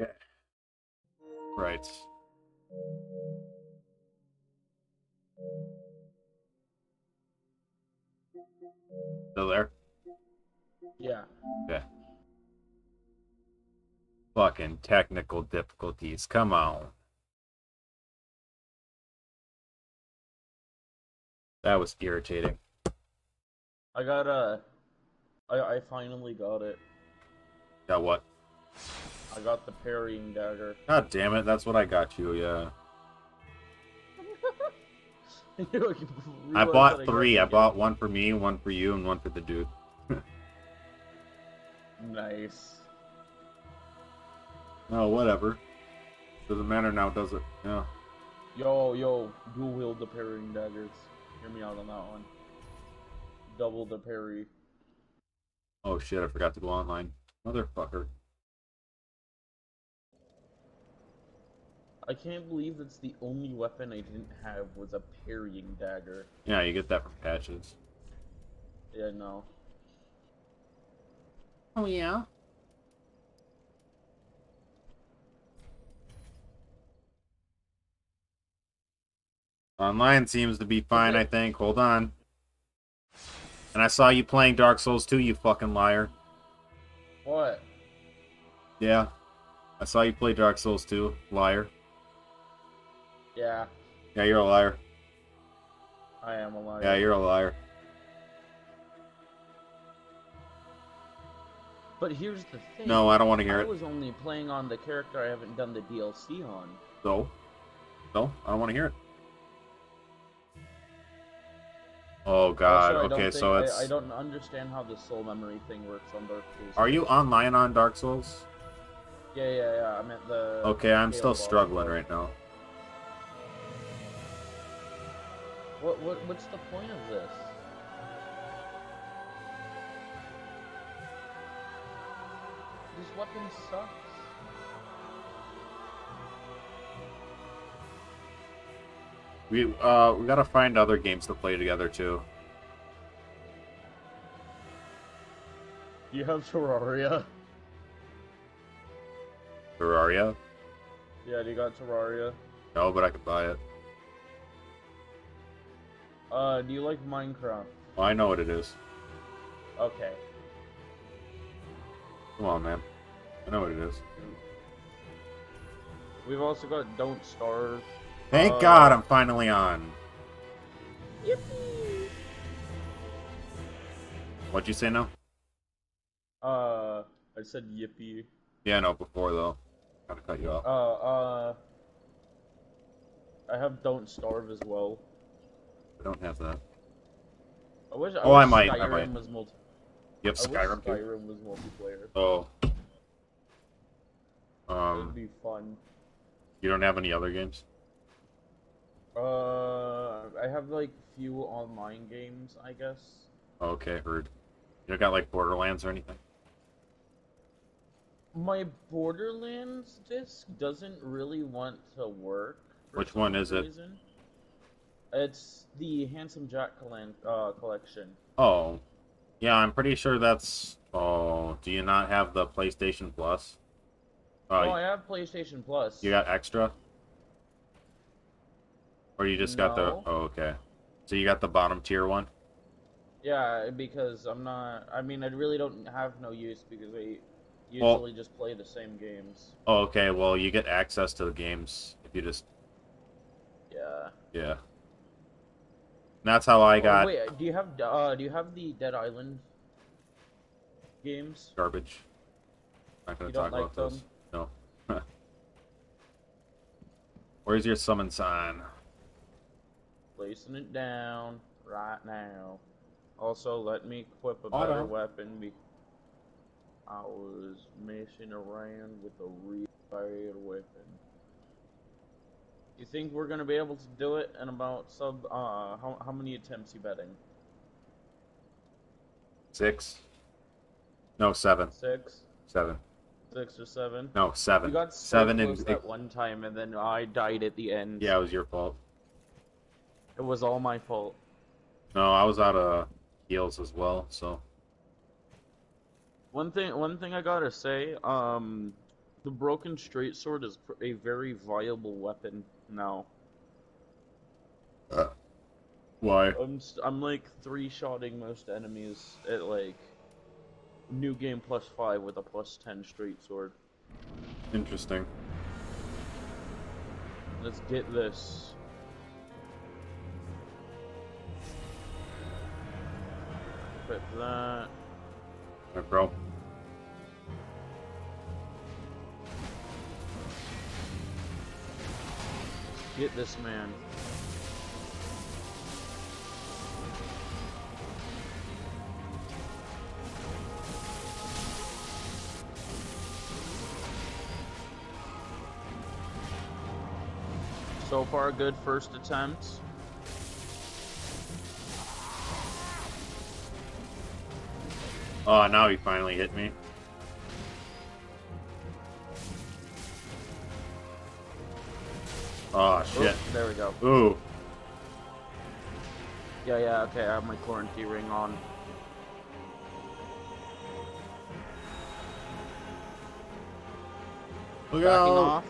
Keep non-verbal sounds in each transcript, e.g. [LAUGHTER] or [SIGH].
Okay. Right. Still there? Yeah. Okay. Fucking technical difficulties. Come on. That was irritating. I got uh I I finally got it. Got what? I got the parrying dagger. God damn it, that's what I got you, yeah. [LAUGHS] I bought three. you I bought one for me, one for you, and one for the dude. Nice. [LAUGHS] Oh, whatever. Doesn't matter now, does it? Yeah. Yo, yo, dual wield the parrying daggers. Hear me out on that one. Double the parry. Oh shit, I forgot to go online. Motherfucker. I can't believe that's the only weapon I didn't have was a parrying dagger. Yeah, you get that from patches. Yeah, no. Oh yeah? Online seems to be fine, I think. Hold on. And I saw you playing Dark Souls 2, you fucking liar. What? Yeah. I saw you play Dark Souls 2, liar. Yeah, Yeah, you're a liar. I am a liar. Yeah, you're a liar. But here's the thing. No, I don't want to hear I it. I was only playing on the character I haven't done the DLC on. So? No, I don't want to hear it. Oh god, Also, okay, so I- it's... I, don't understand how the soul memory thing works on Dark Souls. Are you online on Dark Souls? Yeah, yeah, yeah. I meant the. Okay, I'm still struggling right now. What, what, what's the point of this? This weapon sucks. We uh we gotta find other games to play together too. You have Terraria. Terraria? Yeah, do you got Terraria. No, but I could buy it. Uh, do you like Minecraft? I know what it is. Okay. Come on, man. I know what it is. We've also got Don't Starve. Thank Uh, God I'm finally on. Yippee! What'd you say now? Uh, I said yippee. Yeah, no, before though. Gotta cut you off. Uh, uh, I have Don't Starve as well. I don't have that. I wish. Oh, I wish might, I might. was multi. You have I Skyrim? Skyrim was multiplayer. Oh. It'd Um, be fun. you don't have any other games? Uh, I have like few online games, I guess. Okay, heard. You don't got like Borderlands or anything? My Borderlands disc doesn't really want to work. Which one is it? It's the Handsome Jack uh, collection. Oh. Yeah, I'm pretty sure that's. Oh, do you not have the PlayStation Plus? Oh, oh, I have PlayStation Plus. you got extra? Or you just got the. Oh, okay. So you got the bottom tier one? Yeah, because I'm not. I mean, I really don't have no use because I Well- usually just play the same games. Oh, okay. Well, you get access to the games if you just. Yeah. Yeah. That's how I Oh, got wait, do you have uh do you have the Dead Island games? garbage. I'm Not gonna You don't talk like about those. No. [LAUGHS] Where's your summon sign? Placing it down right now. Also, let me equip a Hold better weapon. Be- I was messing around with a real bad weapon. You think we're gonna be able to do it in about sub? Uh, how how many attempts you betting? Six? No, seven. Six, Seven. six or seven? No, seven. You got so seven close and that one time, and then I died at the end. yeah, it was your fault. it was all my fault. No, I was out of heals as well. So One thing, one thing I gotta say, um, The broken straight sword is a very viable weapon now. Uh. Why? I'm st- I'm like three shotting most enemies at like new game plus five with a plus ten straight sword. Interesting. Let's get this. Equip that. Alright, bro. Get this man. So far, good first attempt. Oh, now he finally hit me. Oh, shit. Oop, there we go. Ooh. Yeah, yeah, okay, I have my quarantine ring on. Look Backing out. off.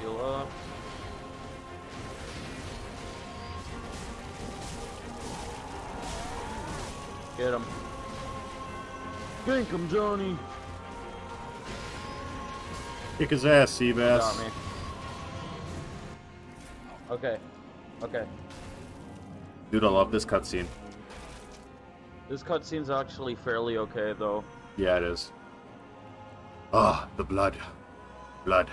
Heal up. Get him. Gank him, Johnny. Kick his ass, Got Seabass. me. Okay. Okay. Dude, I love this cutscene. This cutscene's actually fairly okay, though. Yeah, it is. Ah, the blood. Blood.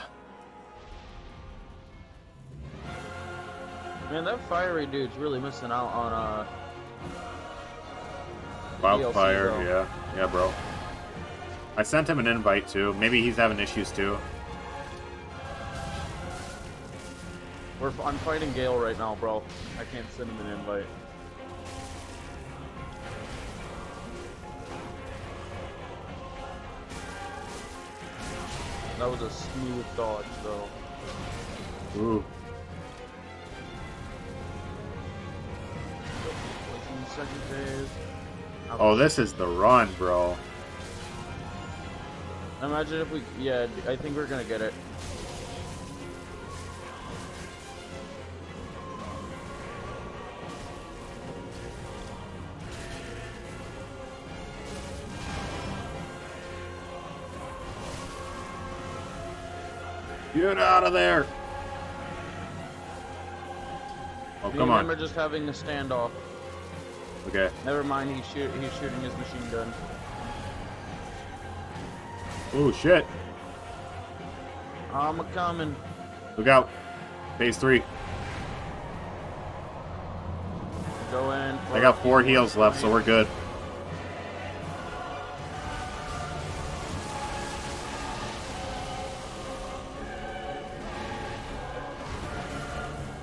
Man, that fiery dude's really missing out on, uh... Wildfire, DLC, yeah. Yeah, bro. I sent him an invite too. Maybe he's having issues too. We're, f- I'm fighting Gael right now, bro. I can't send him an invite. That was a smooth dodge, though. Ooh. What's in the second phase? Oh, this is the run, bro. Imagine if we... Yeah, I think we're gonna get it. Get out of there! Oh, Me come are on. just having a standoff. Okay. Never mind, he's, shoot, he's shooting his machine gun. Oh, shit. I'm a coming. Look out. Phase three. Go in. I got four heals left, so we're good.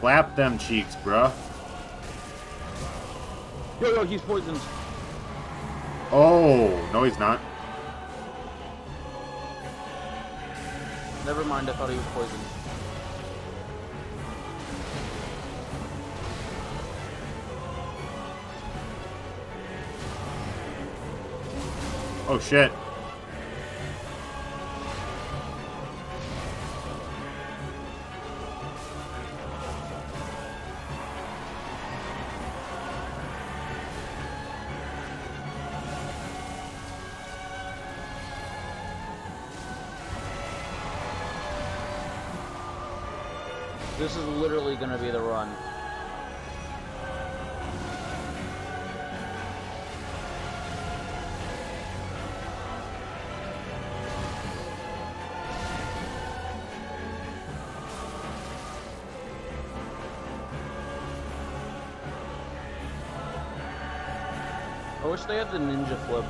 Clap them cheeks, bruh. Yo, yo, he's poisoned. Oh, no, he's not. Never mind, I thought he was poisoned. Oh, shit. This is literally gonna be the run. I wish they had the ninja flip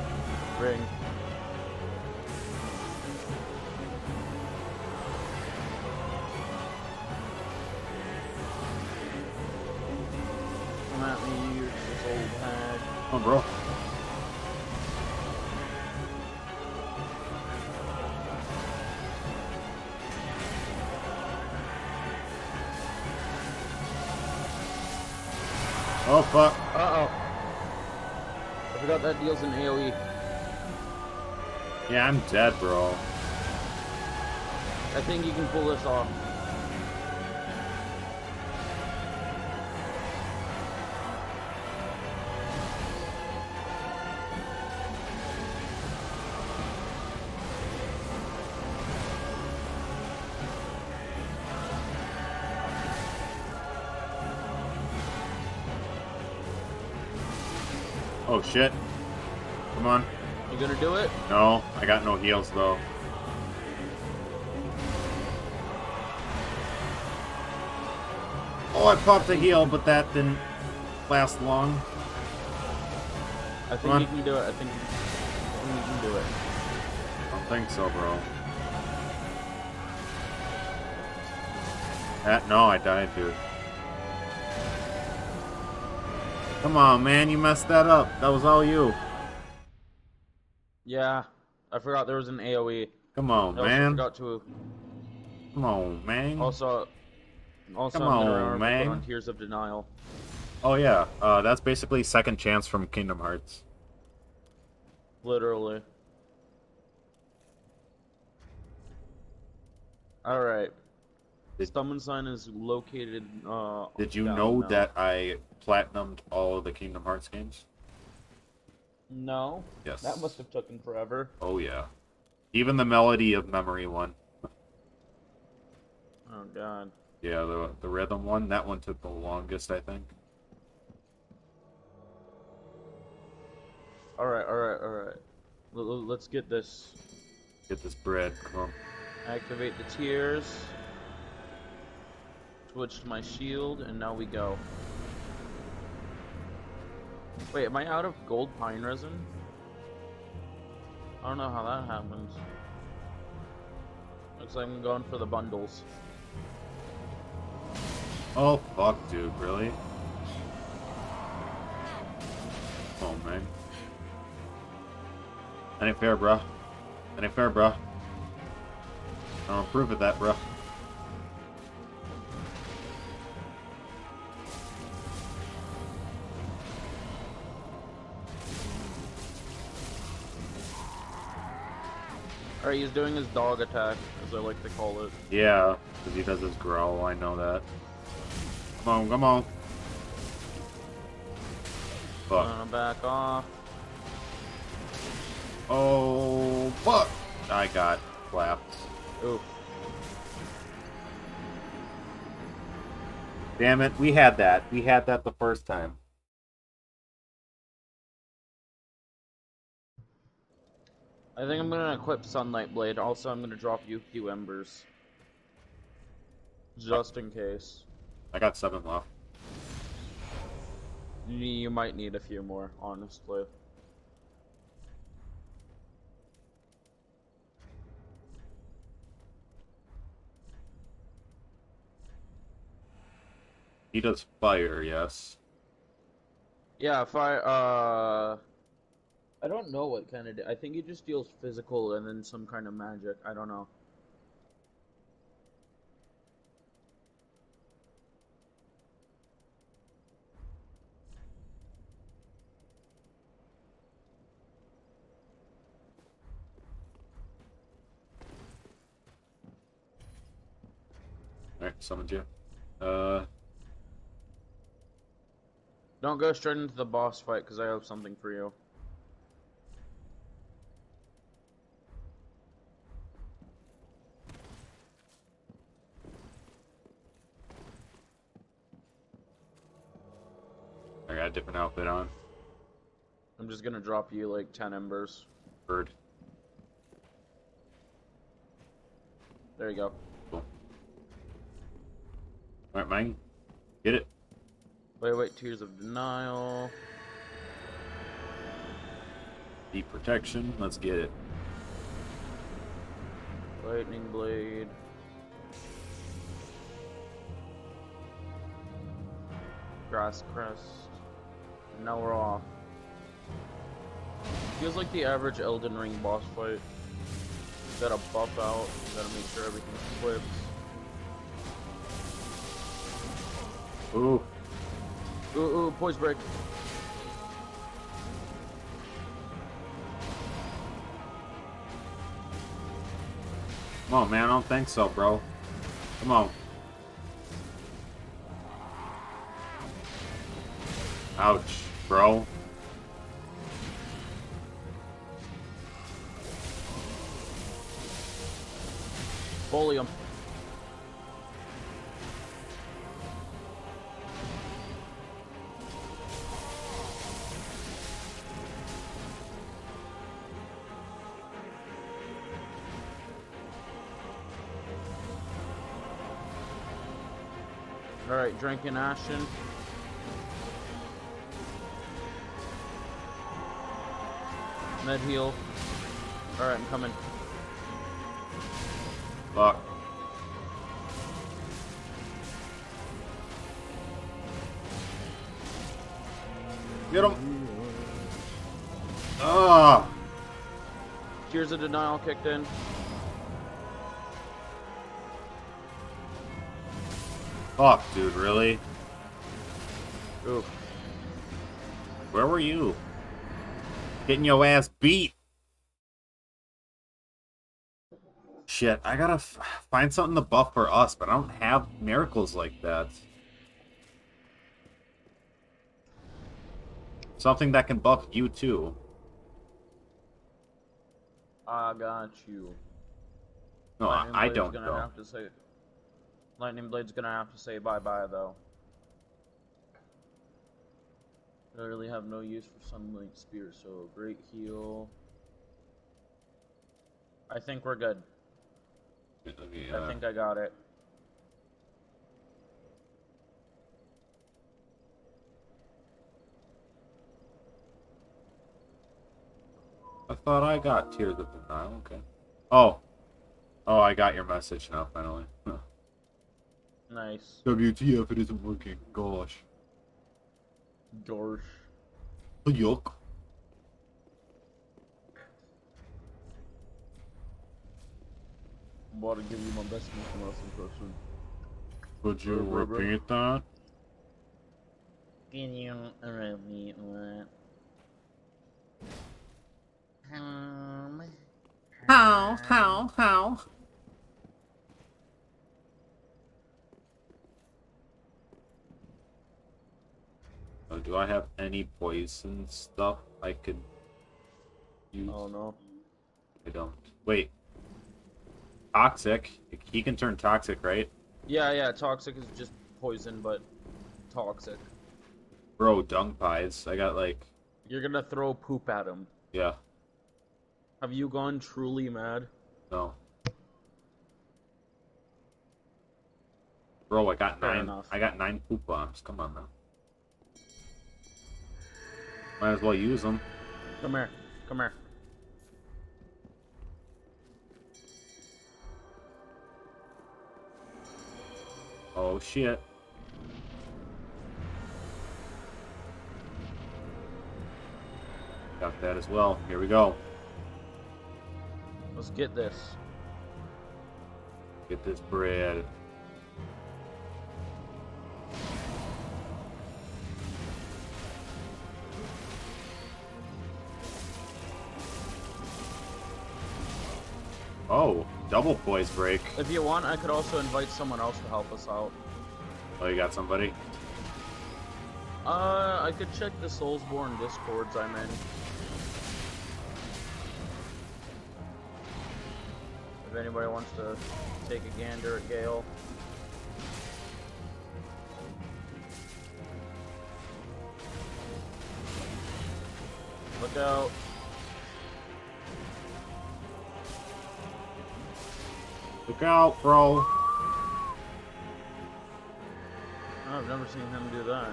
dead, bro. I think you can pull this off. Oh shit. Come on. You gonna do it? No, I got no heals though. Oh, I popped a heal, but that didn't last long. I think you can do it. I think, I think you can do it. I don't think so, bro. That, no, I died, dude. Come on, man, you messed that up. That was all you. Yeah, I forgot there was an AOE. Come on, I man. forgot to. Come on, man. Also, also Come on, remember to put man. on Tears of Denial. Oh yeah, uh, that's basically second chance from Kingdom Hearts. Literally. All right. Did- Summon sign is located. Uh, Did you know now. that I platinumed all of the Kingdom Hearts games? No. Yes. That must have taken forever. Oh yeah. Even the Melody of Memory one. Oh god. Yeah, the the rhythm one. That one took the longest, I think. All right. All right. All right. L- let's get this. Get this bread. Come on. Activate the tears. Switch to my shield, and now we go. Wait, am I out of gold pine resin? I don't know how that happens. Looks like I'm going for the bundles. Oh fuck, dude, really? Oh man. That ain't fair, bruh. That ain't fair, bruh. I don't approve of that, bruh. Alright, he's doing his dog attack, as I like to call it. Yeah, because he does his growl, I know that. Come on, come on. Fuck. I'm Gonna back off. Oh, fuck! I got clapped. Oof. Damn it, we had that. We had that the first time. I think I'm gonna equip Sunlight Blade. Also, I'm gonna drop few embers. Just in case. I got seven left. You- You might need a few more, honestly. He does fire, yes. Yeah, fire. Uh, I don't know what kind of. I think he just deals physical and then some kind of magic. I don't know. Alright, summoned you. Uh, Don't go straight into the boss fight because I have something for you. I different outfit on. I'm just gonna drop you like 10 embers. Bird. There you go. Alright, mine. Get it. Wait, wait, Tears of Denial. Deep protection. Let's get it. Lightning Blade. Grass Crest. Now we're off. Feels like the average Elden Ring boss fight. You gotta buff out, you gotta make sure everything flips. Ooh. Ooh, ooh, poise break. Come on, man. I don't think so, bro. Come on. Ouch, bro. Bully him. Alright, drinking Ashton. Med heal. Alright, I'm coming. Fuck. Get him. Ah. Tears of Denial kicked in. Fuck, dude, really? Oof. Where were you? Getting your ass beat. Shit, I gotta f find something to buff for us, but I don't have miracles like that. Something that can buff you too. I got you. No, I, Lightning I Blade's don't gonna have to say Lightning Blade's gonna have to say bye bye though. I really have no use for Sunlight Spear, so great heal. I think we're good. Let me, I uh, think I got it. I thought I got Tears of Denial. Okay. Oh. Oh, I got your message now, finally. Huh. Nice. WTF, it isn't working. Gosh. Dorsh. Yuck. I'm about to give you my best Mickey Mouse impression. Would you Bro, bro, bro. repeat that? Can you repeat that? Um, How, how, how? Oh, do I have any poison stuff I could use? Oh no. I don't. Wait. Toxic. He can turn toxic, right? Yeah, yeah, toxic is just poison, but toxic. Bro, dung pies. I got like, You're gonna throw poop at him. yeah, Have you gone truly mad? no. Bro, I got Fair nine. enough. I got nine poop bombs. Come on now. Might as well use them. Come here. Come here. Oh shit. Got that as well. Here we go. Let's get this. Get this bread. Double poise break. If you want, I could also invite someone else to help us out. Oh, you got somebody? Uh, I could check the Soulsborne discords I'm in. If anybody wants to take a gander at Gael. Look out. Look out, bro. I've never seen him do that.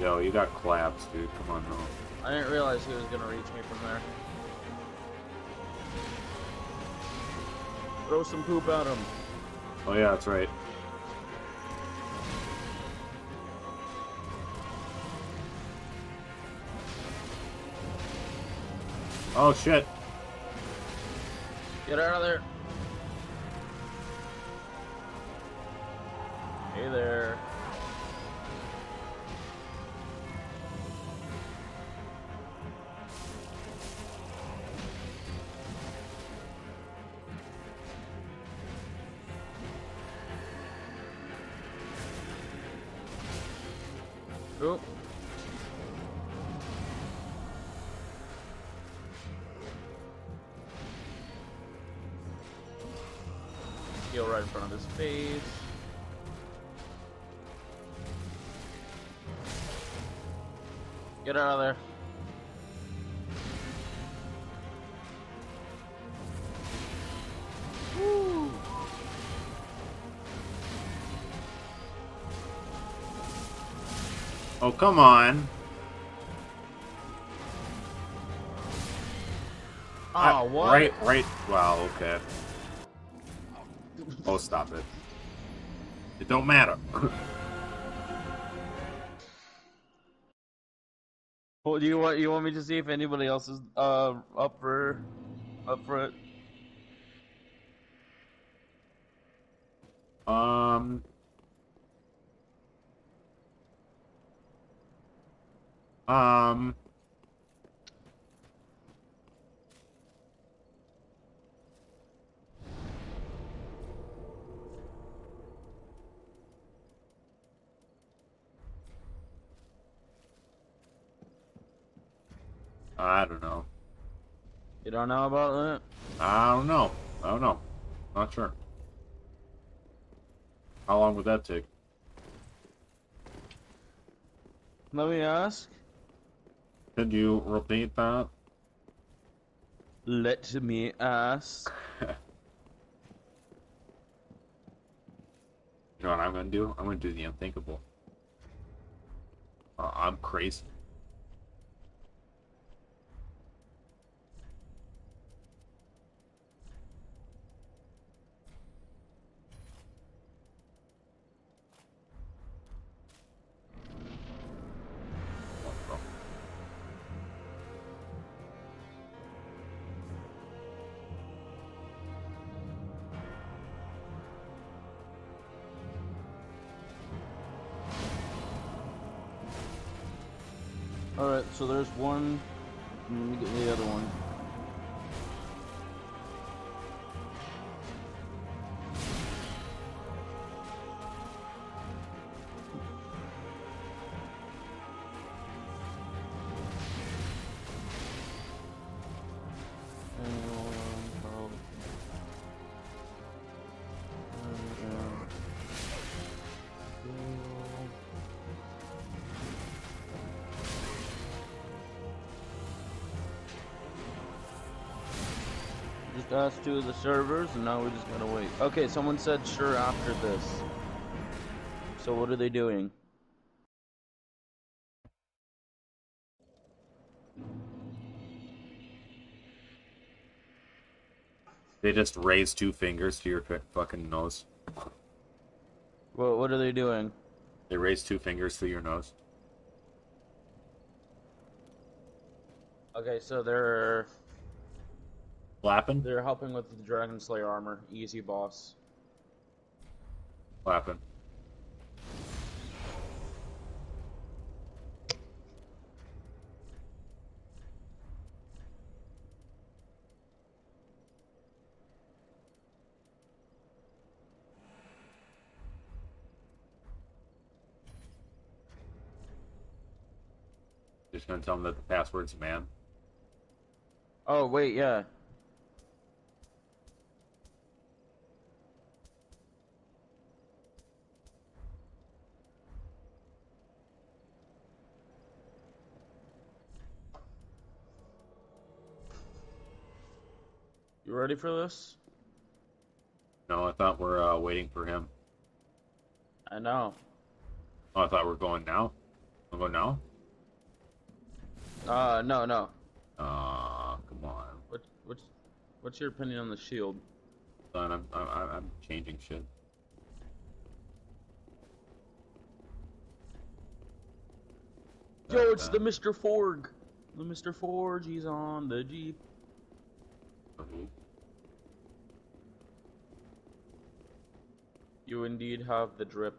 Yo, you got claps, dude. Come on, now. I didn't realize he was gonna reach me from there. Throw some poop at him. Oh yeah, that's right. Oh shit. Get out of there. In front of his face. Get out of there. Woo. Oh, come on. Ah, I- what? Right, right. Wow, okay. Oh, stop it. It don't matter. Well, do you want you want me to see if anybody else is uh up for up for it? um. Um. I don't know. You don't know about that? I don't know. I don't know. Not sure. How long would that take? Let me ask. Could you repeat that? Let me ask. [LAUGHS] You know what I'm gonna do? I'm gonna do the unthinkable. Uh, I'm crazy. So there's one. Let me get the other one. Two of the servers, and now we're just gonna wait. Okay, someone said sure after this. So what are they doing? They just raise two fingers to your fucking nose. What What are they doing? They raise two fingers to your nose. Okay, so they're Flapping? they're helping with the Dragon Slayer armor, easy boss. Flapping. Just gonna tell them that the password's man. Oh wait, yeah. Ready for this? No, I thought we're uh, waiting for him. I know. Oh, I thought we're going now. I'll go now. Uh, no, no. Uh, come on. What, what's, what's your opinion on the shield? Son, I'm, I'm, I'm changing shit. Yo, it's Uh, the Mr. Forg. The Mr. Forge, he's on the Jeep. You indeed have the drip.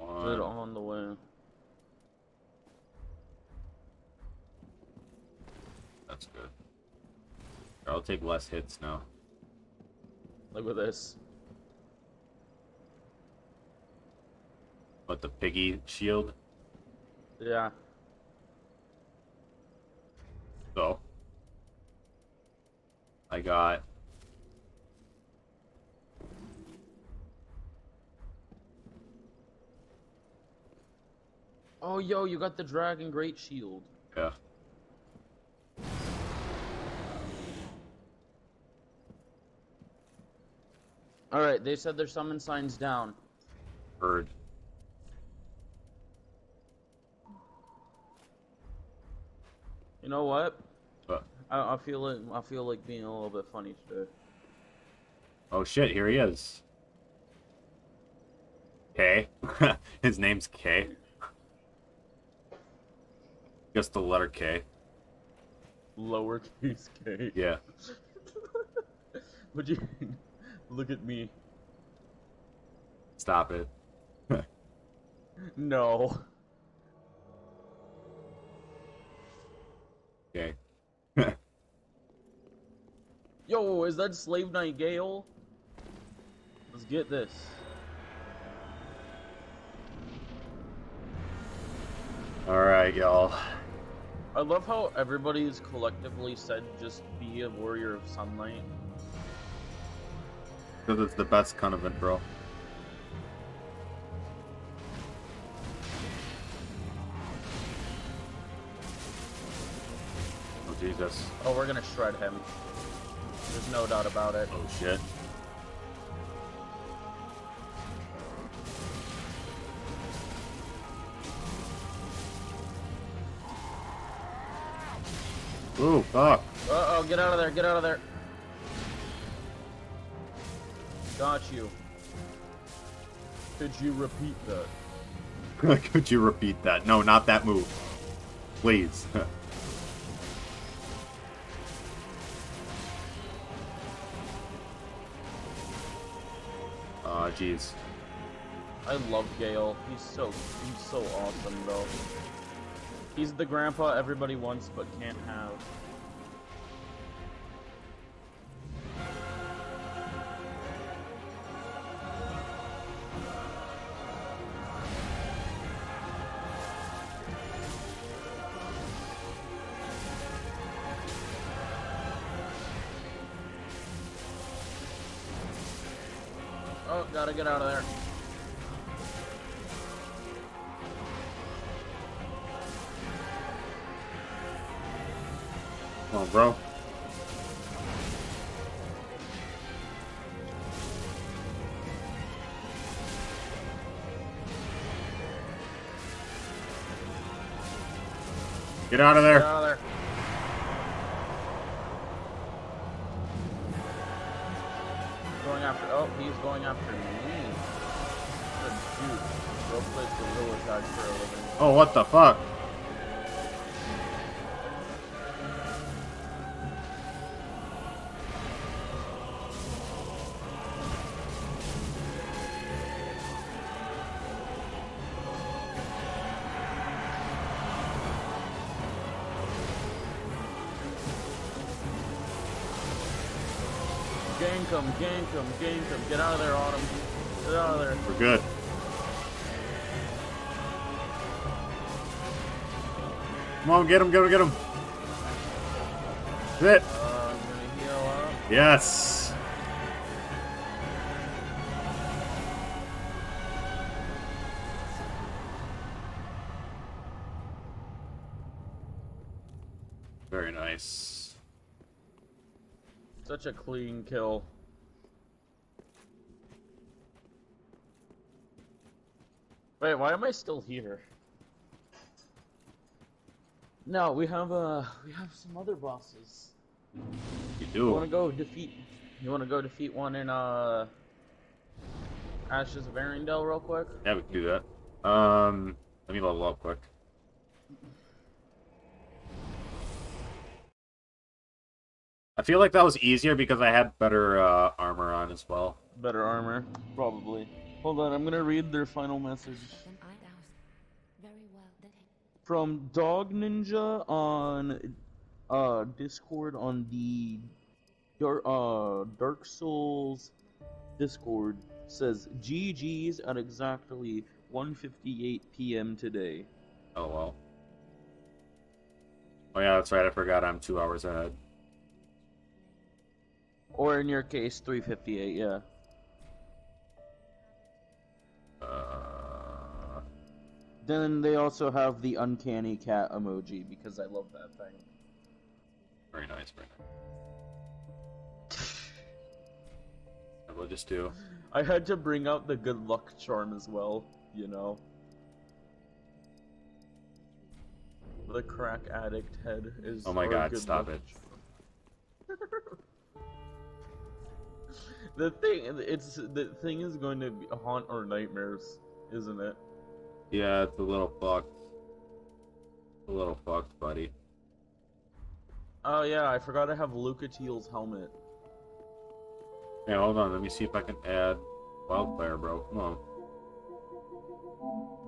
Good on the way. That's good. I'll take less hits now. Look at this. What the piggy shield? Yeah. So I got Oh, yo, you got the dragon great shield. yeah. All right, they said their summon signs down. Heard. You know what? What? I, I feel like I feel like being a little bit funny today. Oh shit, here he is. K. [LAUGHS] His name's K. Just the letter K. Lowercase k. Yeah. [LAUGHS] Would you look at me? Stop it. No. [LAUGHS] Okay. [LAUGHS] Yo, is that Slave Knight Gael? Let's get this. Alright, y'all. I love how everybody's collectively said just be a warrior of sunlight. Because it's the best kind of intro. Oh, Jesus. Oh, we're gonna shred him. There's no doubt about it. Oh, shit. Ooh, fuck. Uh oh, get out of there, get out of there. Got you. Could you repeat that? [LAUGHS] Could you repeat that? No, not that move. Please. [LAUGHS] Aw, jeez. I love Gael. He's so he's so awesome though. He's the grandpa everybody wants but can't have. Oh, gotta get out of there. Get out of there. Gank him, gank him. Get out of there, Autumn. Get out of there. We're good. Come on, get him, get him, get him. Uh, gonna heal up. Yes. Very nice. Such a clean kill. Wait, why am I still here? No, we have uh we have some other bosses. You do. You wanna go defeat you wanna go defeat one in uh Ashes of Ariandel real quick? Yeah, we can do that. Um, let me level up quick. I feel like that was easier because I had better uh, armor on as well. Better armor, probably. Hold on, I'm gonna read their final message. Then I asked, very well, then from Dog Ninja on uh Discord on the Dark uh Dark Souls Discord says GG's at exactly 1:58 p.m. today. Oh well. Oh yeah, that's right. I forgot. I'm two hours ahead. Or in your case, 3:58. Yeah. Then they also have the uncanny cat emoji because I love that thing. very nice. Very nice. [LAUGHS] We'll just do. I had to bring out the good luck charm as well, you know. The crack addict head is. Oh my our God, good stop luck it. charm. [LAUGHS] the thing, it's the thing is going to be, haunt our nightmares, isn't it? Yeah, it's a little fucked. A little fucked, buddy. Oh yeah, I forgot to have Luca Teal's helmet. Hey, hold on. Let me see if I can add wildfire, bro. Come on.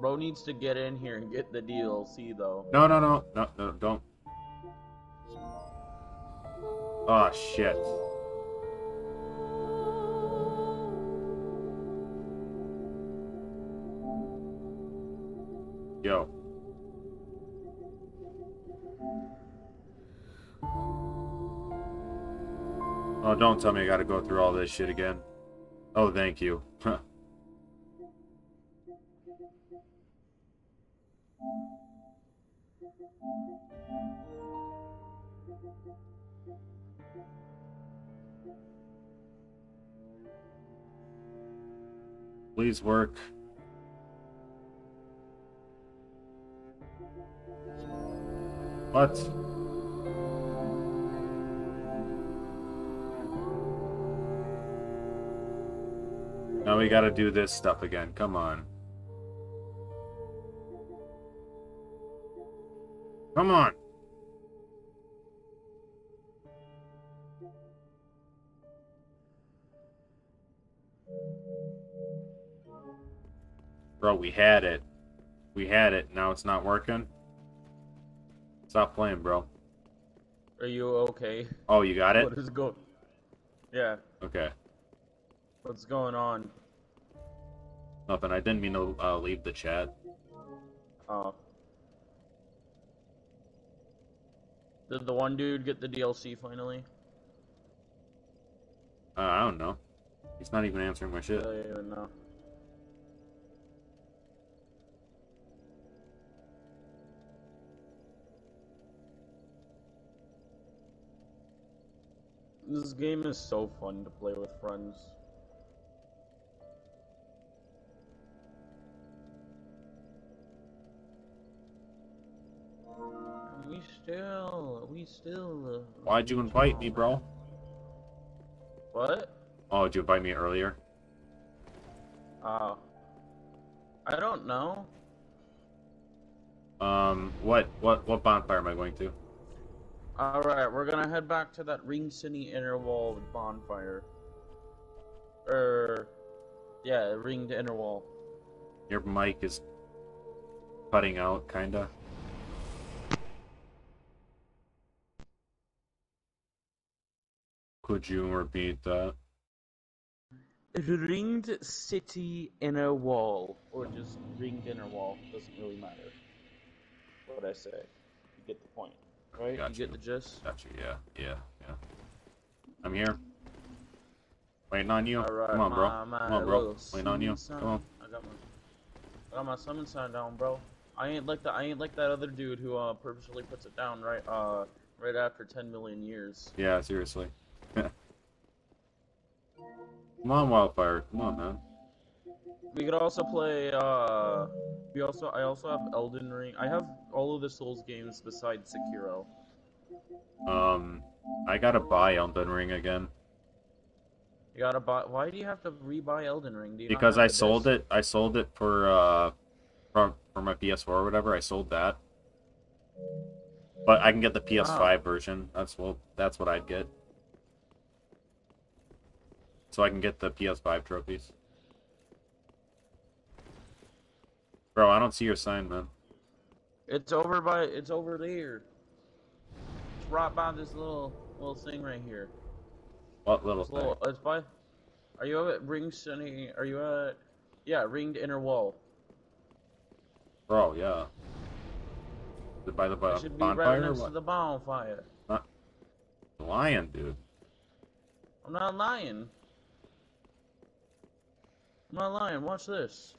Bro needs to get in here and get the DLC though. No, no, no, no, no, don't. Oh shit. Yo. Oh, don't tell me I gotta go through all this shit again. Oh, thank you. Please work. What? Now we gotta do this stuff again. Come on. Come on. Bro, we had it. We had it. Now it's not working. Stop playing, bro. Are you okay? Oh, you got it? What is go? Yeah, Okay. what's going on? Nothing. I didn't mean to uh, leave the chat. Oh. Did the one dude get the DLC finally? Uh, I don't know. He's not even answering my shit. I don't even know. This game is so fun to play with friends. We still, we still. uh, Why'd you invite me, bro? What? Oh, did you invite me earlier? Uh, I don't know. Um, what, what, what bonfire am I going to? Alright, we're gonna head back to that Ring City inner wall bonfire. Er, yeah, ringed inner wall. Your mic is cutting out, kinda. Could you repeat that? Ringed City inner wall, or just ringed inner wall, doesn't really matter. What I say, you get the point, right? Got you you. get the gist. Got you, yeah, yeah, yeah. I'm here. Waiting on you. Come on, bro. my- my Come on, bro. Waiting on you. summon Come on. I got my, I got my summon sign down, bro. I ain't like that. I ain't like that other dude who uh purposely puts it down right uh right after 10 million years. Yeah, seriously. [LAUGHS] Come on, Wildfire. Come on, man. We could also play. uh We also. I also have Elden Ring. I have all of the Souls games besides Sekiro. Um, I gotta buy Elden Ring again You gotta buy. Why do you have to re-buy Elden Ring? Do you because I sold disc? it. I sold it for uh, for for my PS4 or whatever. I sold that, but I can get the PS5 version. That's what that's what I'd get. So I can get the PS5 trophies. Bro, I don't see your sign, man. It's over by. It's over there. It's right by this little little thing right here. What little It's thing? little. It's by. Are you at Ring City? Are you at? Yeah, ringed inner wall. Bro, yeah. Is it by the by, should be right next to the bonfire. Not Lion, dude. I'm not lying. I'm not lying. Watch this.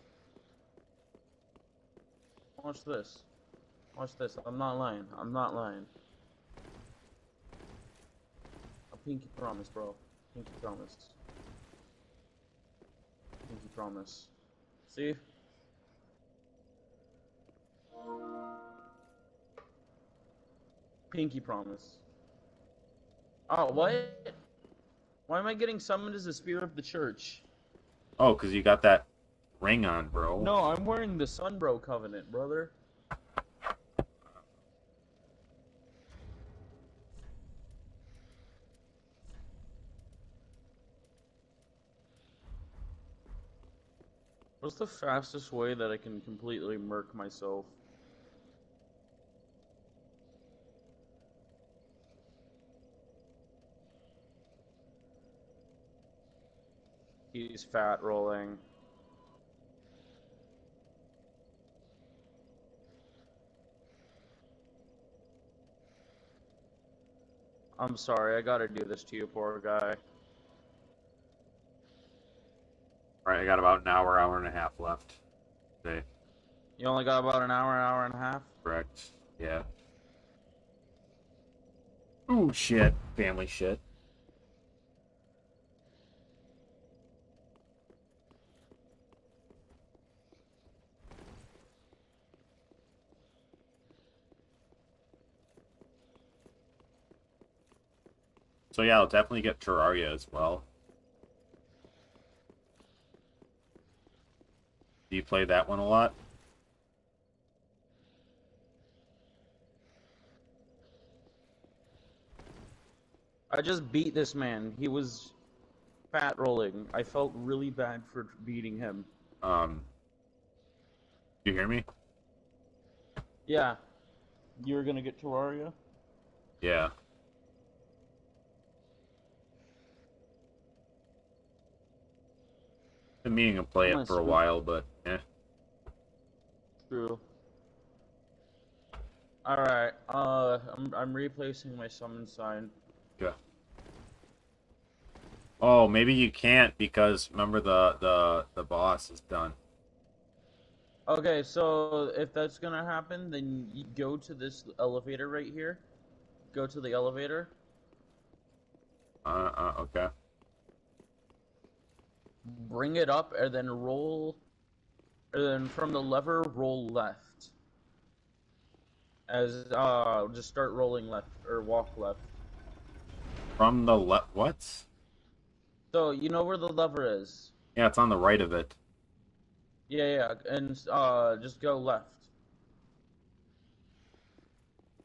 Watch this. Watch this. I'm not lying. I'm not lying. A pinky promise, bro. Pinky promise. Pinky promise. See? Pinky promise. Oh, what? Why am I getting summoned as a Spear of the Church? Oh, because you got that ring on, bro. No, I'm wearing the Sunbro Covenant, brother. What's the fastest way that I can completely murk myself? He's fat rolling. I'm sorry, I gotta do this to you, poor guy. Alright, I got about an hour, hour and a half left. Okay, You only got about an hour, hour and a half? correct. Yeah. Ooh, shit. Family shit. So yeah, I'll definitely get Terraria as well. Do you play that one a lot? I just beat this man. He was fat rolling. I felt really bad for beating him. Um, you hear me? Yeah. You were gonna get Terraria? Yeah. Been meaning to play it for a switch- while, but eh. True. Alright, uh, I'm, I'm replacing my summon sign. Yeah. Oh, maybe you can't because remember the the the boss is done. Okay, so if that's gonna happen, then you go to this elevator right here. Go to the elevator. Uh, uh okay. Bring it up and then roll and then from the lever roll left as uh just start rolling left or walk left From the left, what? so you know where the lever is Yeah, it's on the right of it. yeah yeah and uh just go left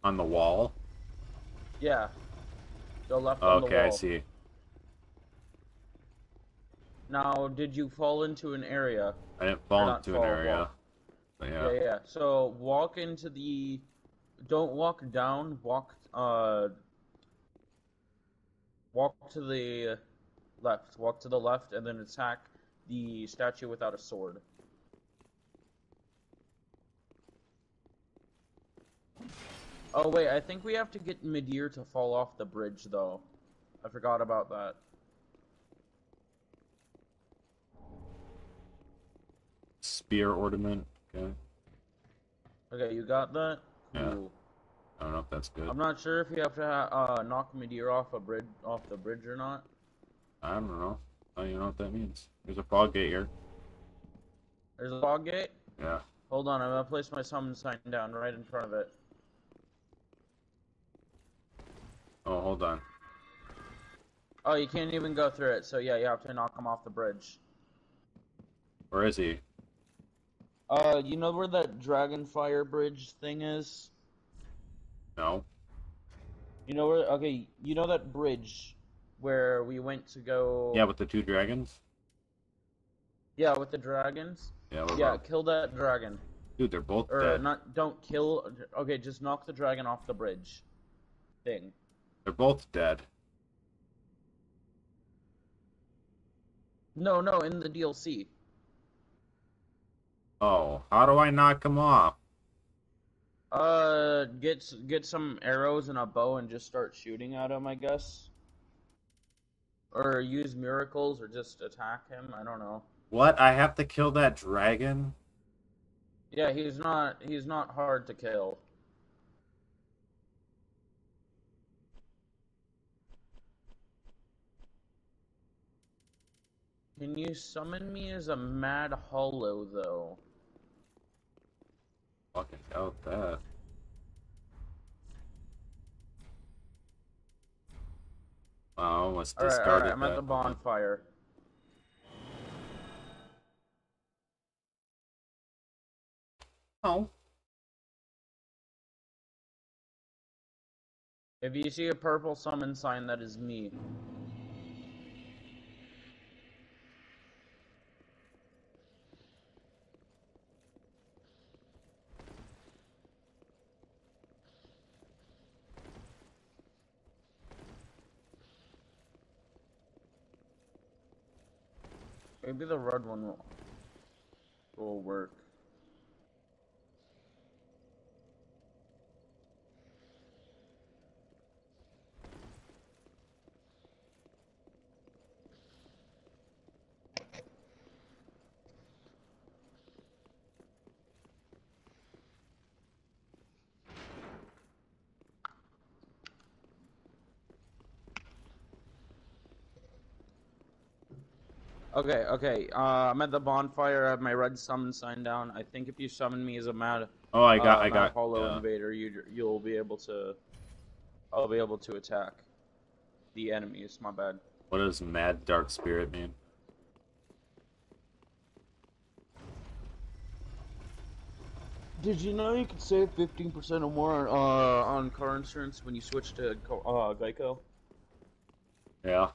On the wall. yeah go left on the Okay, I see. Now did you fall into an area I didn't fall into an area. Yeah. yeah. yeah so walk into the don't walk down walk uh walk to the left walk to the left and then attack the statue without a sword oh wait i think we have to get midir to fall off the bridge though i forgot about that Spear ornament. Okay. okay you got that Yeah. I don't know if that's good. i'm not sure if you have to ha- uh, knock midir off a bridge off the bridge or not I don't know. I don't even know what that means. There's a fog gate here. there's a fog gate Yeah. Hold on, I'm gonna place my summon sign down right in front of it. Oh, hold on. Oh, you can't even go through it, so yeah, you have to knock him off the bridge. Where is he? Uh, you know where that Dragonfire bridge thing is? No. You know where? Okay, you know that bridge where we went to go? Yeah, with the two dragons. Yeah, with the dragons. Yeah. Yeah, wrong. kill that dragon. Dude, they're both Or dead. not? Don't kill. Okay, just knock the dragon off the bridge. Thing. They're both dead. No, no, in the DLC. Oh, how do I knock him off? Uh, get get some arrows and a bow and just start shooting at him, I guess. Or use miracles, or just attack him. I don't know. What? I have to kill that dragon? Yeah, he's not he's not hard to kill. Can you summon me as a mad hollow though? Fucking doubt that. Wow, I almost Alright, discarded alright, I'm at the bonfire. Oh. If you see a purple summon sign, that is me. Maybe the red one will, will work. Okay, okay. Uh, I'm at the bonfire. I have my red summon sign down. I think if you summon me as a mad, Oh, I got, uh, I got. hollow yeah. invader, you you'll be able to. I'll be able to attack the enemies. My bad. What does Mad Dark Spirit mean? Did you know you could save 15% or more uh, on car insurance when you switch to uh, Geico? Yeah.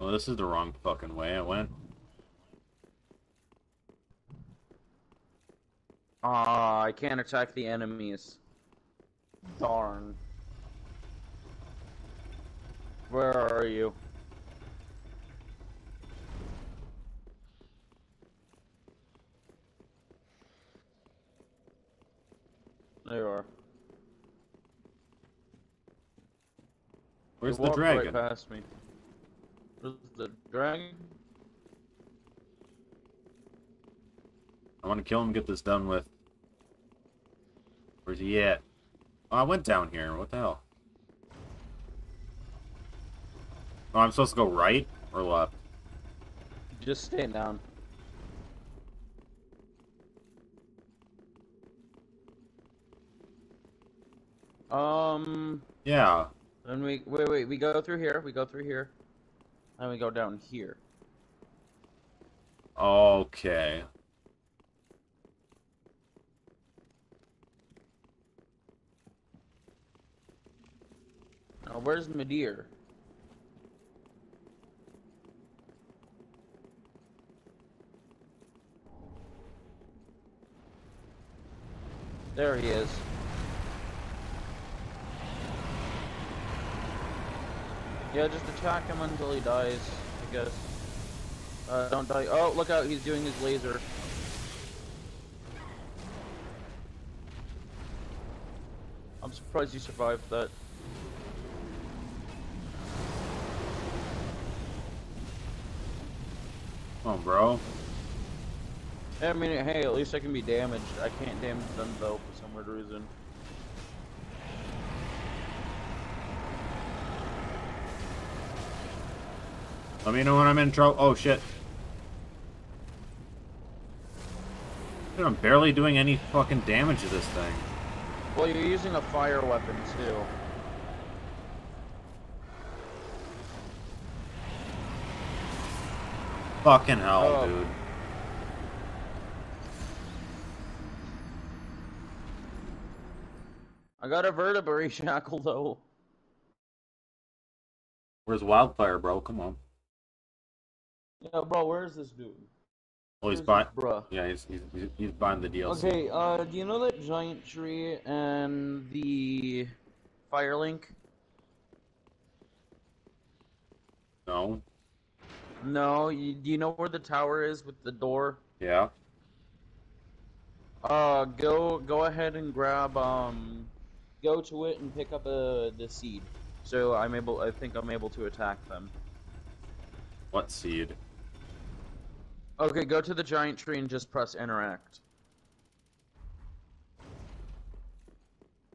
Well, this is the wrong fucking way I went. Ah, I can't attack the enemies. Darn. Where are you? There you are. Where's You the dragon? Right past me. Where's dragon? I want to kill him, get this done with. Where's he at? Oh, I went down here. What the hell? Oh, I'm supposed to go right or left? Just stay down. Um, Yeah. then we wait, wait. We go through here. We go through here, and we go down here. Okay. Now, where's Midir? There he is. Yeah, just attack him until he dies, I guess. Uh, don't die. Oh, look out, he's doing his laser. I'm surprised you survived that. Come on, bro. I mean, hey, at least I can be damaged. I can't damage them though for some weird reason. Let me know when I'm in trouble. Oh, shit. Dude, I'm barely doing any fucking damage to this thing. Well, you're using a fire weapon too. Fucking hell, Oh. dude. I got a vertebrae [LAUGHS] shackle though. Where's Wildfire, bro? Come on. Yeah, bro, where's this dude? Oh, he's buying. bruh. Yeah, he's, he's, he's- he's buying the DLC. Okay, uh, do you know that giant tree and the fire link? No. No, you, do you know where the tower is with the door? Yeah. Uh, go go ahead and grab um, go to it and pick up a the seed. So I'm able. I think I'm able to attack them. What seed? Okay, go to the giant tree and just press interact.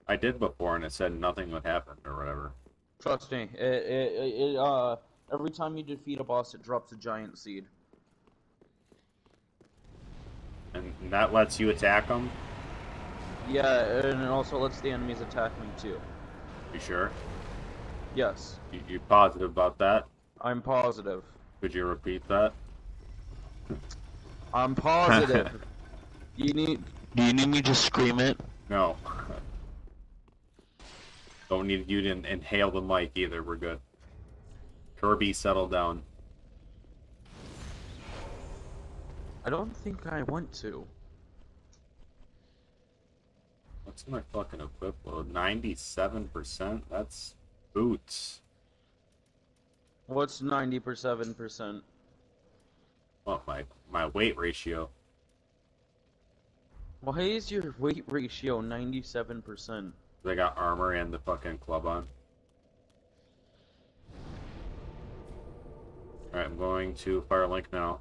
I did before, and it said nothing would happen or whatever. Trust me. It, it, it, uh every time you defeat a boss, it drops a giant seed. And that lets you attack them. Yeah, and it also lets the enemies attack me too. You sure? Yes, You, you positive about that? I'm positive. Could you repeat that? I'm positive. [LAUGHS] you need. Do you need me to scream it? No. [LAUGHS] Don't need you to inhale the mic either. We're good. Kirby, settle down. I don't think I want to. What's my fucking equip load? 97%? That's boots. What's 97%? up my, my weight ratio. Why is your weight ratio 97%? I got armor and the fucking club on. Alright, I'm going to Firelink now.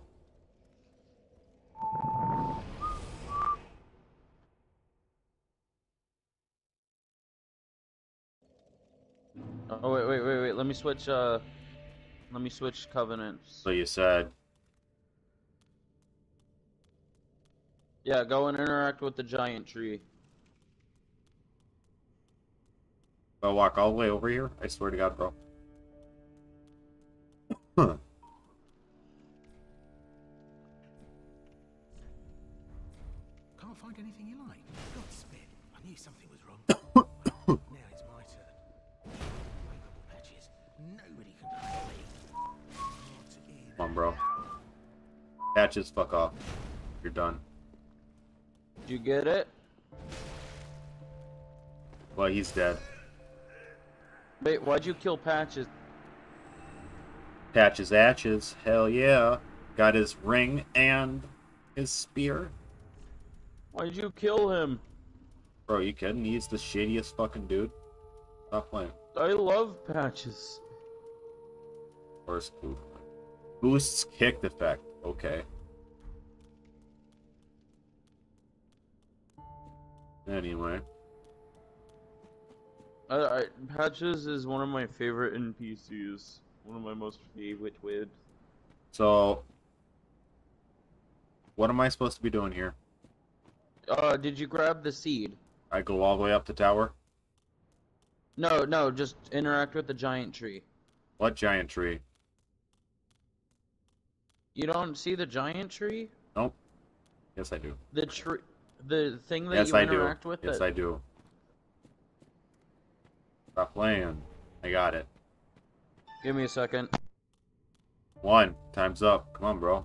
Oh, wait, wait, wait, wait. Let me switch, uh... Let me switch Covenants. So you said Yeah, go and interact with the giant tree. if I walk all the way over here? I swear to God, bro. Huh. Can't find anything you like. God spit. I knew something was wrong. [COUGHS] now it's my turn. Patches. Nobody can hurt me. Come on, bro. Patches, fuck off. You're done. Did you get it? Well, he's dead. Wait, why'd you kill Patches? Patches Atches, hell yeah. Got his ring and his spear. Why'd you kill him? Bro, you kidding? He's the shadiest fucking dude. Stop playing. I love Patches. First move. Boosts kicked effect. Okay. Anyway. I, I, Patches is one of my favorite NPCs. One of my most favorite with. So what am I supposed to be doing here? Uh, did you grab the seed? I go all the way up the tower? No, no, just interact with the giant tree. What giant tree? You don't see the giant tree? Nope. Yes I do. The tree, the thing that Yes you I do. interact with. Yes that... I do. Stop playing. I got it. Give me a second. One. Time's up. Come on, bro.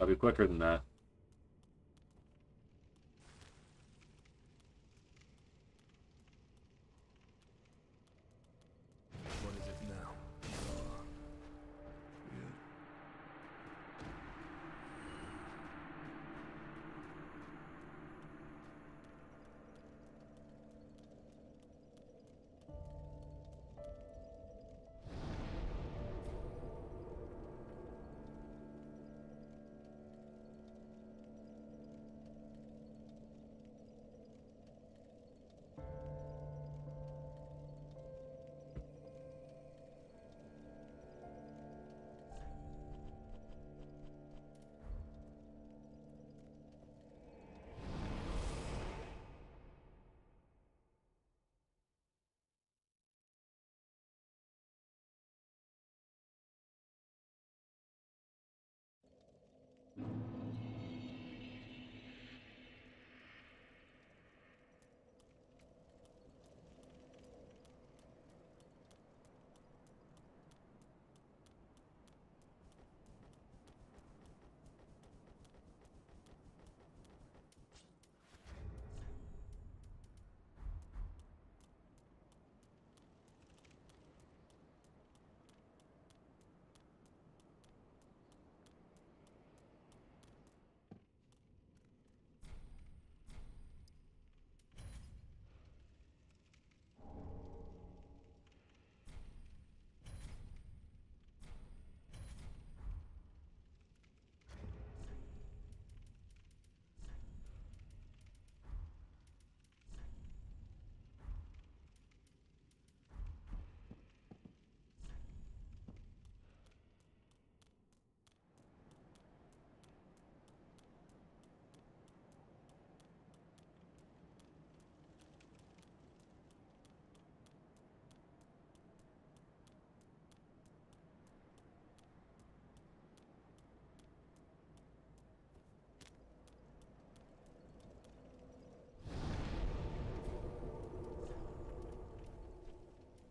I'll be quicker than that.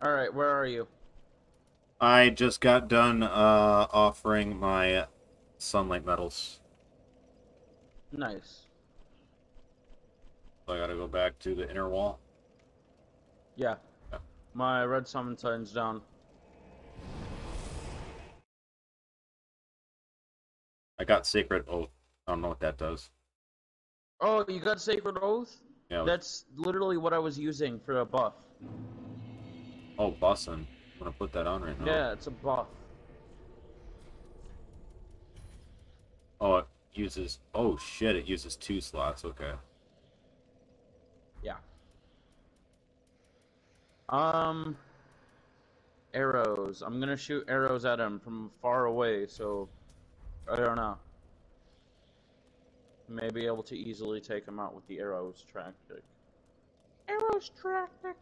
All right, where are you? I just got done uh, offering my sunlight medals. Nice. So I gotta go back to the inner wall. Yeah. Yeah. My red summon sign's down. I got sacred oath. I don't know what that does. Oh, you got Sacred Oath? Yeah. That's literally what I was using for a buff. Oh, bussin'. I'm gonna put that on right now. Yeah, it's a buff. Oh, it uses. Oh shit! It uses two slots. Okay. Yeah. Um. Arrows. I'm gonna shoot arrows at him from far away, so I don't know. May be able to easily take him out with the arrows tactic. Arrows tactic.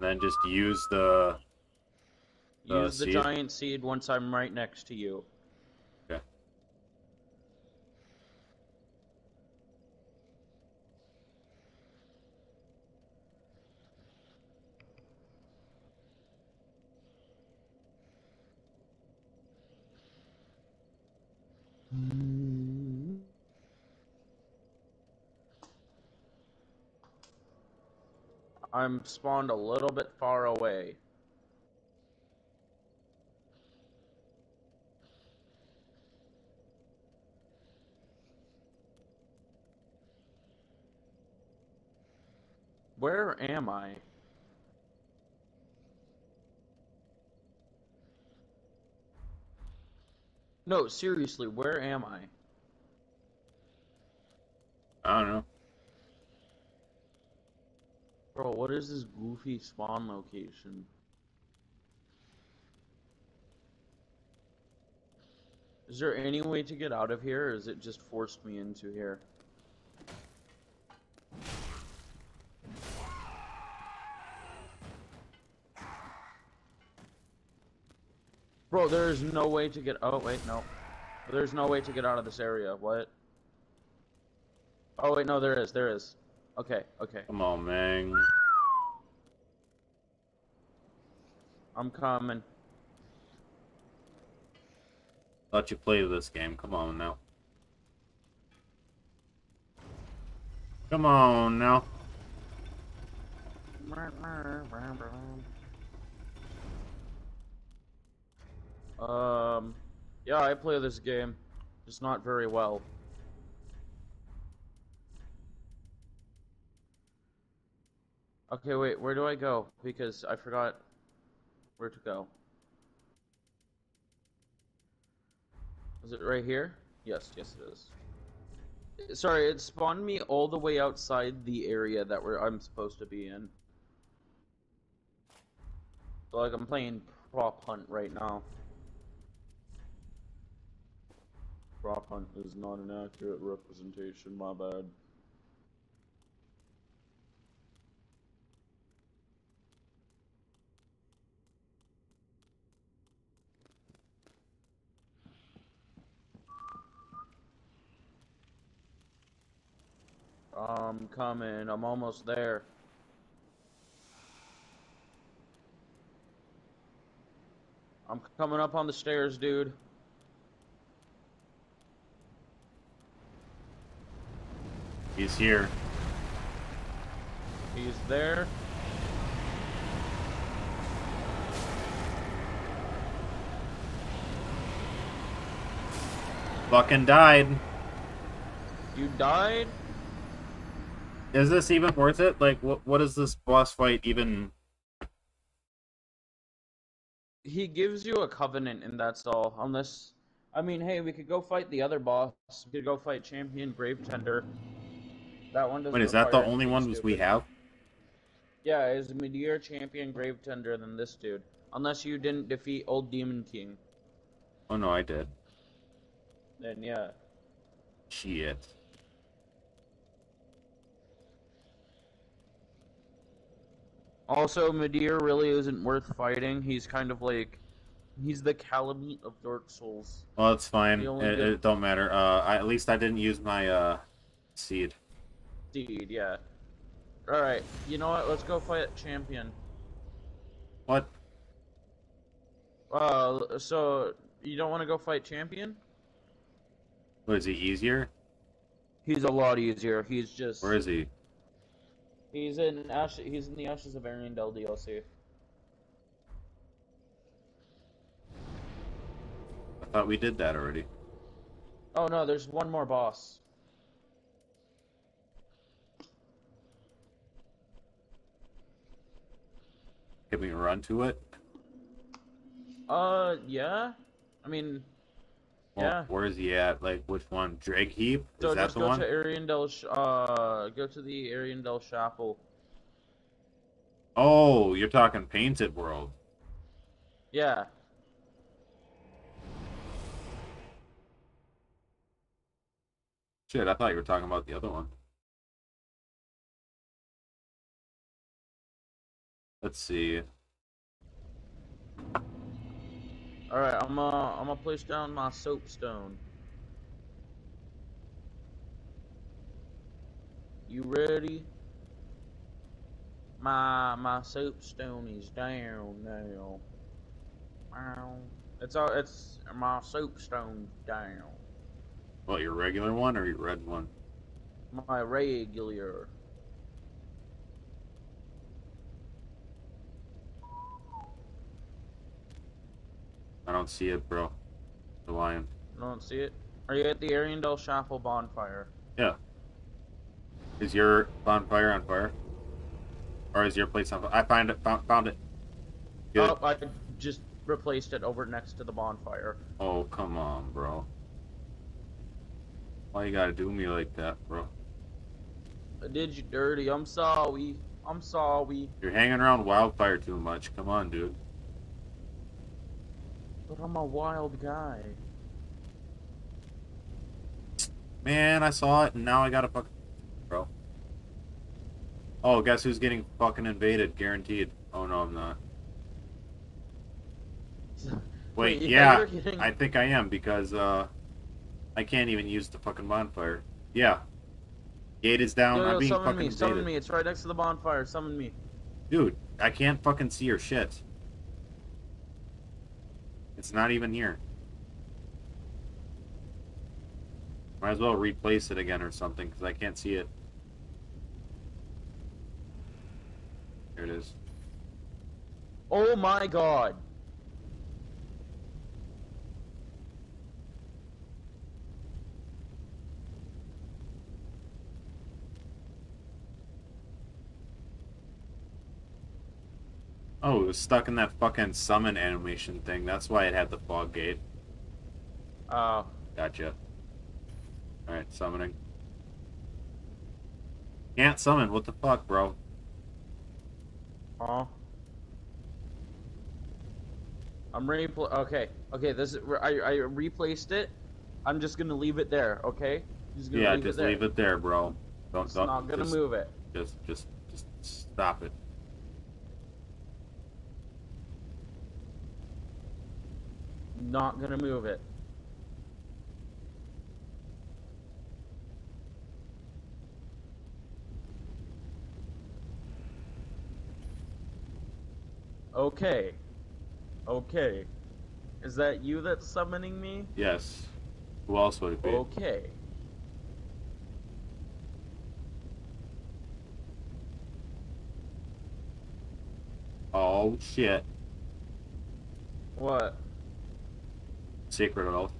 Then just use the. The Use the seed? giant seed once I'm right next to you. I'm spawned a little bit far away. Where am I? No, seriously, where am I? I don't know. Bro, what is this goofy spawn location? Is there any way to get out of here, or is it just forced me into here? Bro, there's no way to get- oh, wait, no. There's no way to get out of this area, what? Oh, wait, no, there is, there is. Okay, okay. Come on, man. I'm coming. Let you play this game. Come on now. Come on now. Um, yeah, I play this game, just not very well. Okay, wait, where do I go? Because I forgot where to go. Is it right here? Yes, yes it is. Sorry, it spawned me all the way outside the area that I'm supposed to be in. So like I'm playing prop hunt right now. Prop hunt is not an accurate representation, my bad. I'm coming, I'm almost there. I'm coming up on the stairs, dude. He's here. He's there. Fucking died. You died? Is this even worth it? Like, what? What is this boss fight even? He gives you a covenant, and that's all. Unless, I mean, hey, we could go fight the other boss. We could go fight Champion Grave Tender. That one doesn't. Wait, is that the only one we have? Yeah, is Midir Champion Gravetender than this dude. Unless you didn't defeat Old Demon King, Oh no, I did. then yeah. Shit. Also, Midir really isn't worth fighting. He's kind of like, he's the Kalameet of Dark Souls. Well, it's fine. It, good- it don't matter. Uh, I, at least I didn't use my uh seed. Seed, yeah. All right. You know what? Let's go fight champion. What? Uh, so you don't want to go fight champion? What is he easier? He's a lot easier. He's just. Where is he? He's in Ash. He's in the Ashes of Ariandel DLC. I thought we did that already. Oh no, there's one more boss. Can we run to it? Uh, yeah. I mean, Well, Yeah. Where is he at? Like which one? Dreg Heap? Is so that just the go one? to Ariandel. Uh, go to the Ariandel Chapel. Oh, you're talking Painted World. Yeah. Shit, I thought you were talking about the other one. Let's see. All right. I'm uh, I'm gonna place down my soapstone. You ready? My my soapstone is down now. Ow. It's all it's my soapstone's down. What, your regular one or your red one? My regular. I don't see it, bro. The lion. I don't see it. Are you at the Ariandel Chapel bonfire? Yeah. Is your bonfire on fire? Or is your place on fire? I find it. Found, found it. Good. Oh, I just replaced it over next to the bonfire. Oh, come on, bro. Why you gotta do me like that, bro? I did you dirty. I'm sorry. I'm sorry. You're hanging around wildfire too much. Come on, dude. But I'm a wild guy. Man, I saw it and now I gotta fuck. Bro. Oh, guess who's getting fucking invaded? Guaranteed. Oh, no, I'm not. Wait, [LAUGHS] Wait, yeah, getting- I think I am because uh, I can't even use the fucking bonfire. Yeah, gate is down. I'm being fucking me, invaded. summon me. It's right next to the bonfire. Summon me. Dude, I can't fucking see your shit. It's not even here. Might as well replace it again or something because I can't see it. Here it is. Oh my god. Oh, it was stuck in that fucking summon animation thing. That's why it had the fog gate. Oh. Gotcha. Alright, summoning. Can't summon. What the fuck, bro? huh? I'm repl- Okay, okay. This is I I replaced it. I'm just gonna leave it there. Okay. Just Yeah, leave just it there. leave it there, bro. Don't, It's don't not gonna just, move it. Just, just, just stop it. Not gonna move it. Okay. Okay. Is that you that's summoning me? Yes. Who else would it be? Okay. Oh shit. What? Sacred Oath.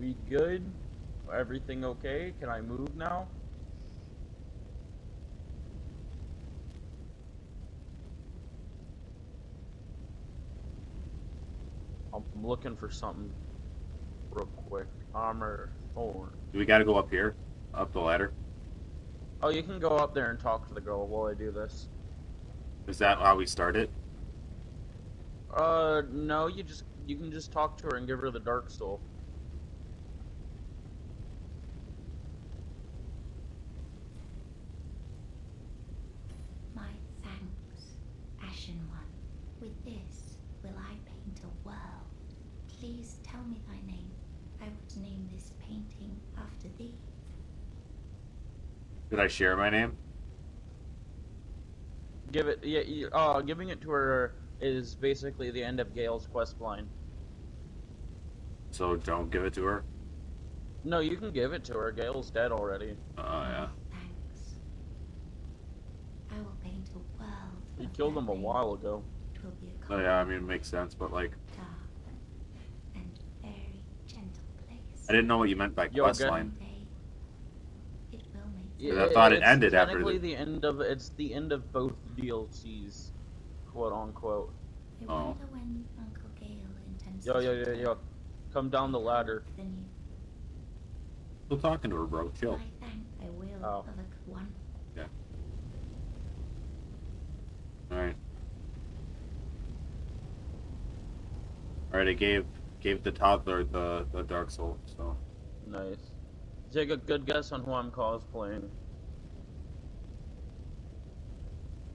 We good? Everything okay? Can I move now? I'm looking for something real quick. Armor, thorn. Do we gotta go up here? Up the ladder? Oh, you can go up there and talk to the girl while I do this. Is that how we start it? Uh, no, you just you can just talk to her and give her the dark soul. My thanks, Ashen One. With this will I paint a world tell me thy name, I would name this painting after thee. Did I share my name? Give it. Yeah. you- Uh, giving it to her is basically the end of Gael's quest line. So don't give it to her. No, you can give it to her. Gael's dead already. Oh yeah. Thanks. I will paint a world. You killed him a while ago. Be a Oh yeah. I mean, it makes sense, but like, dark and very gentle place. I didn't know what you meant by Yo, quest good. line. One day, it will make Yeah, I thought it ended after technically the- the end of. It's the end of both DLCs, quote unquote. I Oh. wonder when Uncle Gael intends Yo, to yo, yo, yo. Come down the ladder. The new. Still talking to her, bro. Chill. I thank thy will Oh. of a one. All right. All right. I gave gave the toddler the the dark soul. So Nice. Take a good guess on who I'm cosplaying.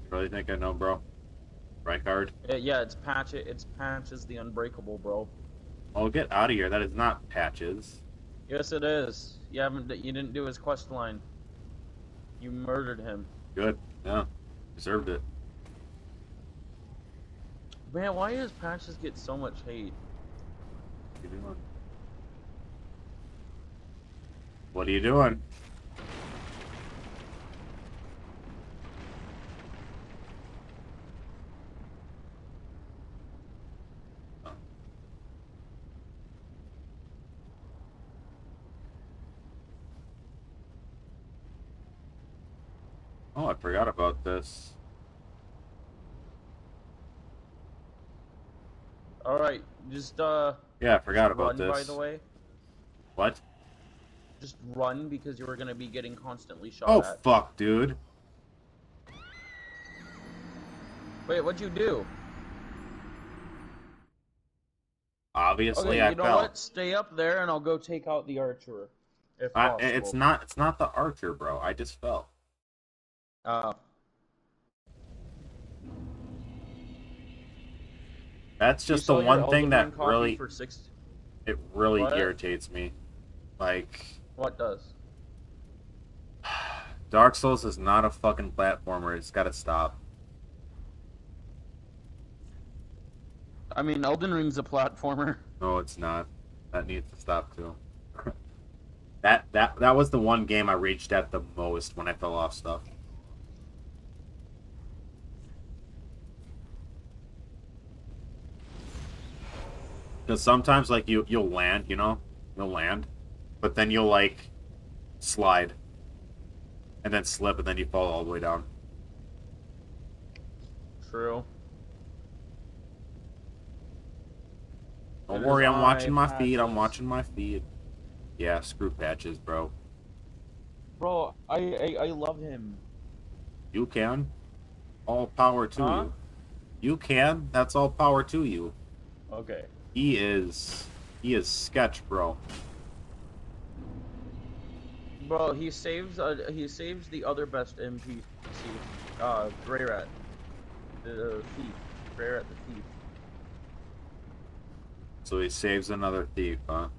you really think I know, bro? Rykard? Uh, yeah, it's Patch. It's Patch is the Unbreakable, bro. Oh, get out of here. That is not patches. Yes, it is. You haven't. You didn't do his quest line. You murdered him. Good. Yeah. Deserved it. Man, why does Patches get so much hate? What are you doing? What are you doing? Oh, I forgot about this. All right, just uh. Yeah, I forgot about run, this. By the way, What? Just run because you were gonna be getting constantly shot Oh, at. fuck, dude. Wait, what'd you do? Obviously, Okay, I you know fell. what? Stay up there, and I'll go take out the archer. If I, possible. it's not. It's not the archer, bro. I just fell. Uh, That's just the one thing that really, For six, it really What? irritates me. Like, what does? Dark Souls is not a fucking platformer. It's got to stop. I mean, Elden Ring's a platformer. No, it's not. That needs to stop too. [LAUGHS] that that that was the one game I raged at the most when I fell off stuff. Because sometimes, like you, you'll land, you know, you'll land, but then you'll like slide, and then slip, and then you fall all the way down. True. Don't worry, I'm watching my my feed. I'm watching my feet. Yeah, screw patches, bro. Bro, I, I I love him. You can. All power to Huh? you. You can. That's all power to you. Okay. He is. He is sketch, bro. Bro, he saves uh, he saves the other best NPC, uh, Greirat, the thief, Greirat the thief. So he saves another thief, huh?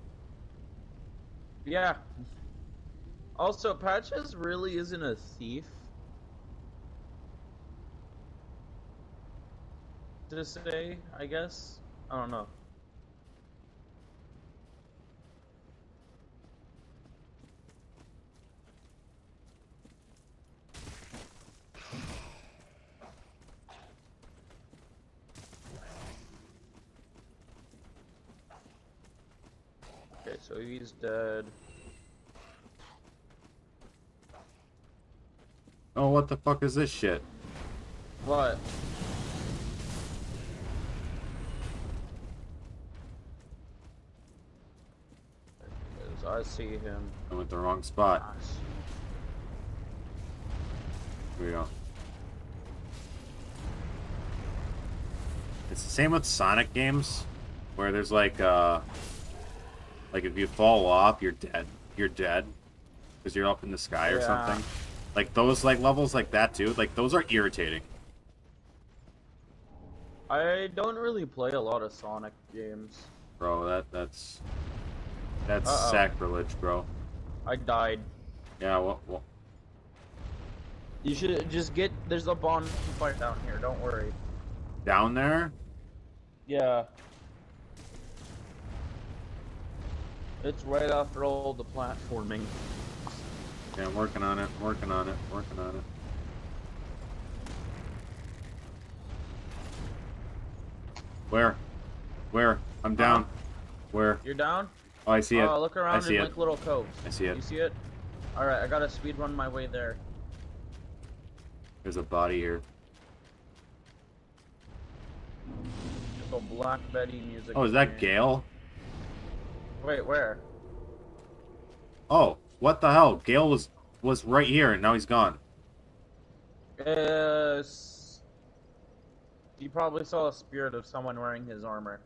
Yeah. Also, Patches really isn't a thief. To say, I guess. I don't know. So he's dead. Oh, what the fuck is this shit? What? As I see him. I went the wrong spot. Here we go. It's the same with Sonic games, where there's like, uh, like if you fall off, you're dead. You're dead because you're up in the sky or Yeah. something. Like those like levels like that too. Like those are irritating. I don't really play a lot of Sonic games. bro. That that's that's Uh-oh. sacrilege, bro. I died. Yeah. Well, well, You should just get. There's a bonfire down here. Don't worry. down there. Yeah. It's right after all the platforming. Yeah, I'm working on it. Working on it. Working on it. Where? Where? I'm down. Where? You're down? Oh, I see it. Uh, look around I see in it. like little coves. I see it. You see it? Alright, I gotta speed run my way there. There's a body here. So Black Betty music. Oh, is that Gael? Wait, where? Oh, what the hell? Gael was was right here and now he's gone. Uh, s- you probably saw a spirit of someone wearing his armor.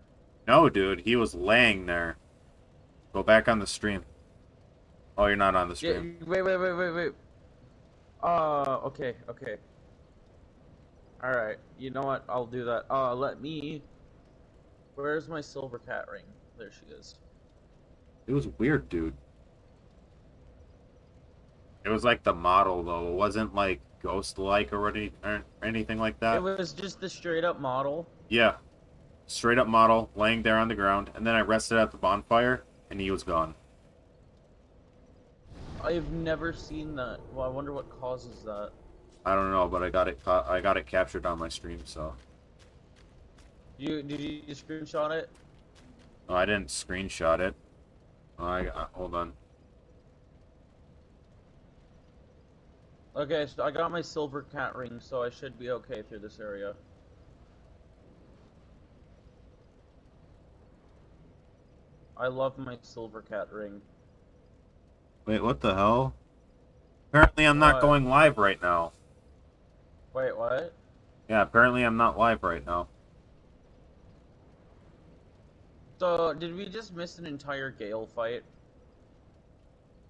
No, dude, he was laying there. Go back on the stream. Oh, you're not on the stream. Yeah, wait, wait, wait, wait, wait. Uh, okay, okay. Alright, you know what? I'll do that. Uh, let me... Where's my silver cat ring? There she is. It was weird, dude. It was like the model though. It wasn't like ghost-like or, any, or anything like that. it was just the straight up model. Yeah. Straight up model, laying there on the ground, and then I rested at the bonfire, and he was gone. I've never seen that. Well, I wonder what causes that. I don't know, but I got it. Ca- I got it captured on my stream, so. You did you screenshot it? Oh, I didn't screenshot it. I uh, hold on. Okay, so I got my silver cat ring, so I should be okay through this area. I love my silver cat ring. Wait, what the hell? Apparently, I'm not What? going live right now. Wait, what? Yeah, apparently, I'm not live right now. So, did we just miss an entire Gael fight?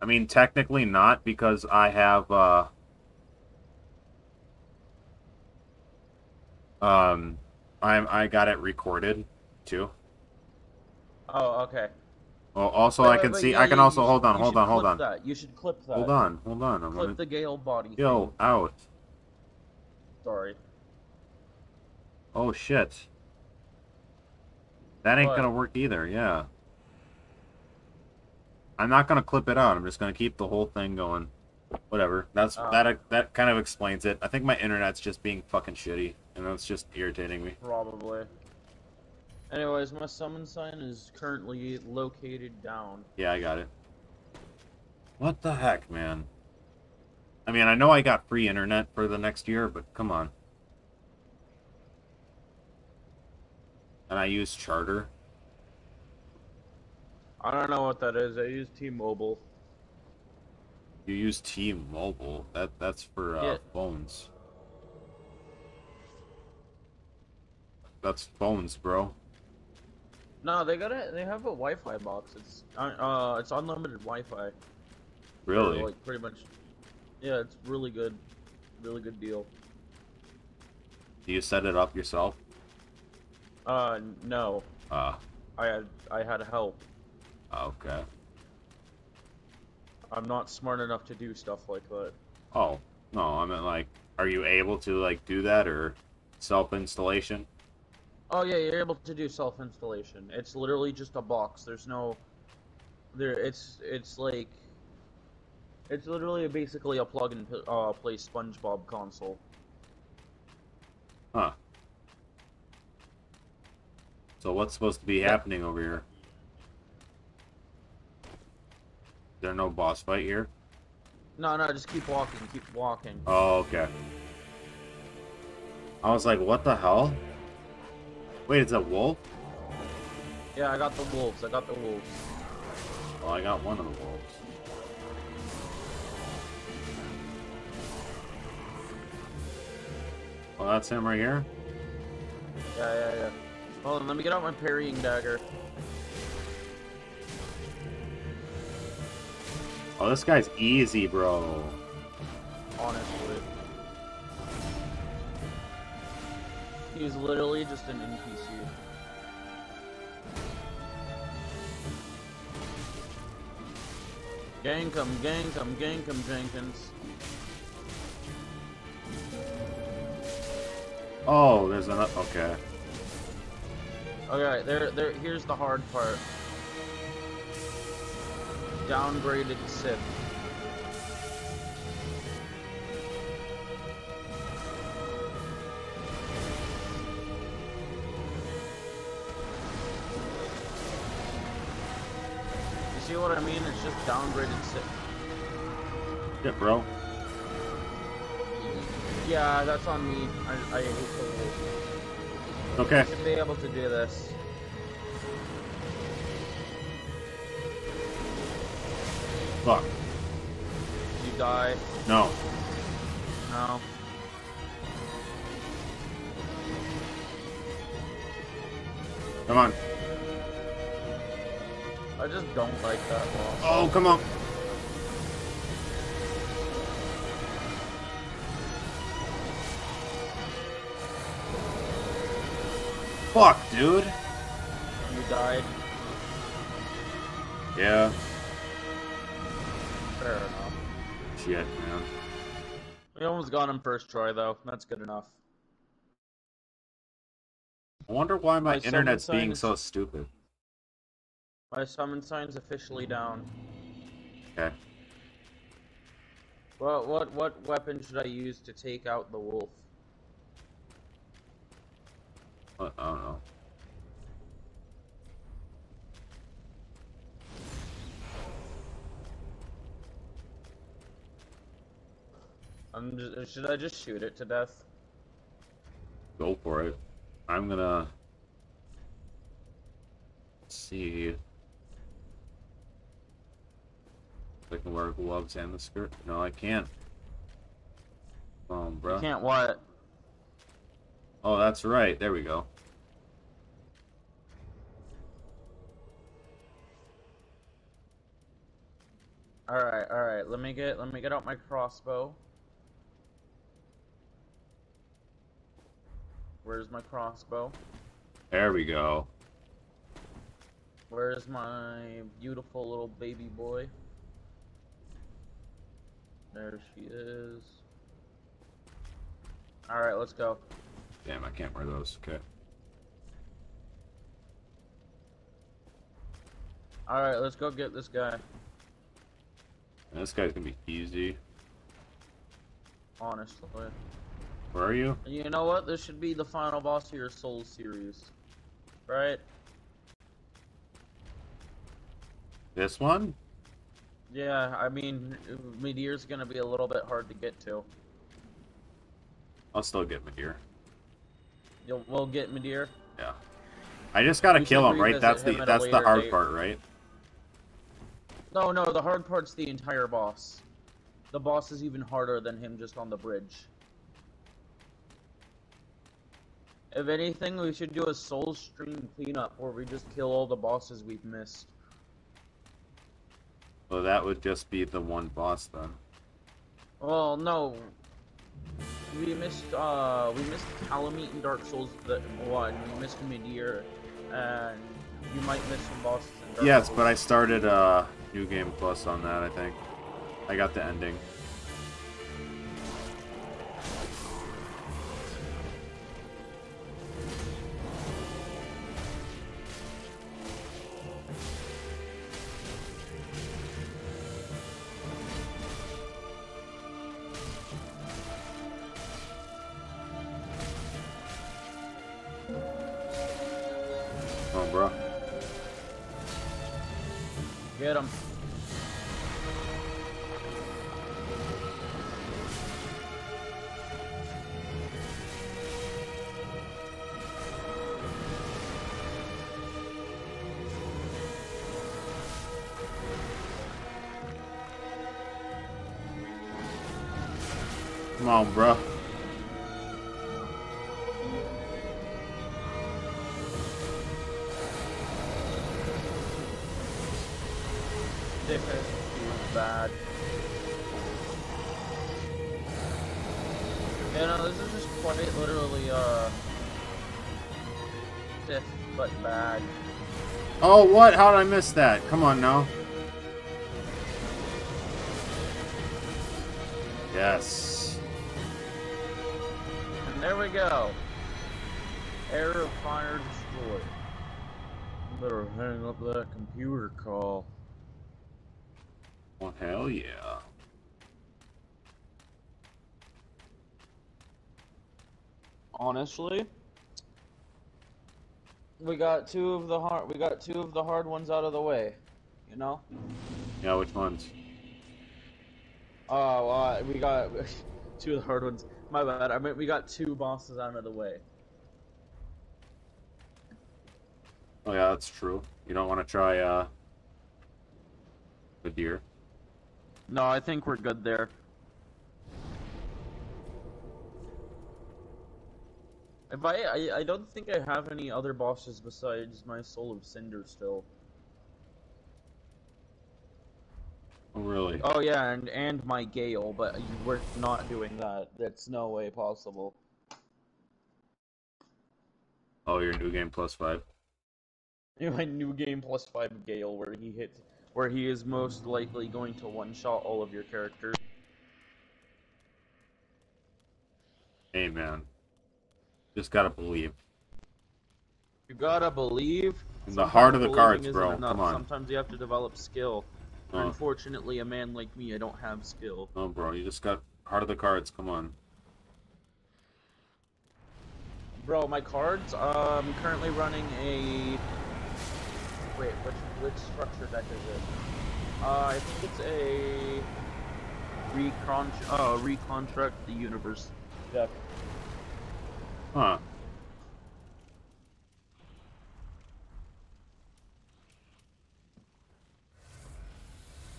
I mean, technically not because I have uh um I'm I got it recorded too. Oh, okay. Well, also Wait, I can wait, see yeah, I can also hold on, hold on, hold on. That. You should clip that. Hold on, hold on. I'm Clip gonna the Gael body. Yo, out. Sorry. Oh shit. That ain't What? gonna work either, yeah. I'm not gonna clip it out. I'm just gonna keep the whole thing going. Whatever. That's Oh. that. That kind of explains it. I think my internet's just being fucking shitty, and that's just irritating me. Probably. Anyways, my summon sign is currently located down. Yeah, I got it. What the heck, man? I mean, I know I got free internet for the next year, but come on. And I use Charter. I don't know what that is. I use T-Mobile. You use T-Mobile. That that's for uh, Yeah. phones. That's phones, bro. No, they got a they have a Wi-Fi box. It's uh, uh it's unlimited Wi-Fi. Really? Like pretty much. Yeah, it's really good. Really good deal. Do you set it up yourself? Uh, no. Uh, I had I had help. okay. I'm not smart enough to do stuff like that. Oh, no, I mean, like, are you able to, like, do that, or self-installation? Oh yeah, you're able to do self-installation. It's literally just a box. There's no there it's it's like it's literally basically a plug and uh, play SpongeBob console. Huh. So what's supposed to be happening over here? Is there no boss fight here? No, no, just keep walking, keep walking. Oh, okay. I was like, what the hell? Wait, it's a wolf? Yeah, I got the wolves. I got the wolves. Oh, I got one of the wolves. Well, that's him right here? Yeah, yeah, yeah. Hold on, let me get out my parrying dagger. Oh, this guy's easy, bro. Honestly. He's literally just an NPC. Gank him, gank him, gank him, Jenkins. Oh, there's another. Okay. Okay, there, there. Here's the hard part. Downgraded Sif. You see what I mean? It's just downgraded Sif. Yeah, bro. Yeah, that's on me. I, I hate the wolf. Okay. Should be able to do this. Fuck. You die. No. No. Come on. I just don't like that wall. Oh, come on. Fuck, dude. You died. Yeah. Fair enough. Shit, man. We almost got him first try though. That's good enough. I wonder why my My internet's being is- so stupid. My summon sign's officially down. Okay. What what what weapon should I use to take out the wolf? What? I don't know. I'm just, should I just shoot it to death? Go for it. I'm gonna let's see. If I can wear gloves and the skirt. No, I can't. Oh, bro. You can't what? Oh, that's right. There we go. All right, all right. Let me get let me get out my crossbow. Where's my crossbow? There we go. Where's my beautiful little baby boy? There she is. Alright, let's go. Damn, I can't wear those. Okay. Alright, let's go get this guy. And this guy's gonna be easy. Honestly. Where are you? You know what? This should be the final boss of your Souls series. Right? This one? Yeah, I mean, Midir's gonna be a little bit hard to get to. I'll still get Midir. You'll, we'll get Midir. Yeah. I just gotta We kill him, right? That's the that's the hard date. part, right? No, no, the hard part's the entire boss. The boss is even harder than him just on the bridge. If anything, we should do a soul stream cleanup where we just kill all the bosses we've missed. So that would just be the one boss then. Well, no. We missed, uh, we missed Kalameet in Dark Souls the one. We missed Midir, and you might miss some bosses Yes, Souls. but I started uh New Game Plus on that, I think. I got the ending. What? How did I miss that? Come on now. Yes. And there we go. Heir of fire destroyed. Better hang up that computer call. Well, hell yeah. Honestly, we got two of the hard we got two of the hard ones out of the way. You know. Yeah, which ones? Oh, uh, we got [LAUGHS] two of the hard ones. My bad. I mean, we got two bosses out of the way. Oh yeah, that's true. You don't want to try uh the deer. No, I think we're good there. If I, I, I don't think I have any other bosses besides my Soul of Cinder still. Oh really? Oh yeah, and and my Gael, but we're not doing that. That's no way possible. Oh, your new game plus five. In [LAUGHS] my new game plus five Gael, where he hits, where he is most likely going to one shot all of your characters. Hey man, just gotta believe. You gotta believe. In the heart of the cards, bro. enough. Come on. Sometimes you have to develop skill. Unfortunately, a man like me, I don't have skill. Oh, bro, you just got heart of the cards. Come on. Bro, my cards. uh, I'm currently running a. Wait, which which structure deck is it? Uh, I think it's a recon uh reconstruct the universe deck. Huh?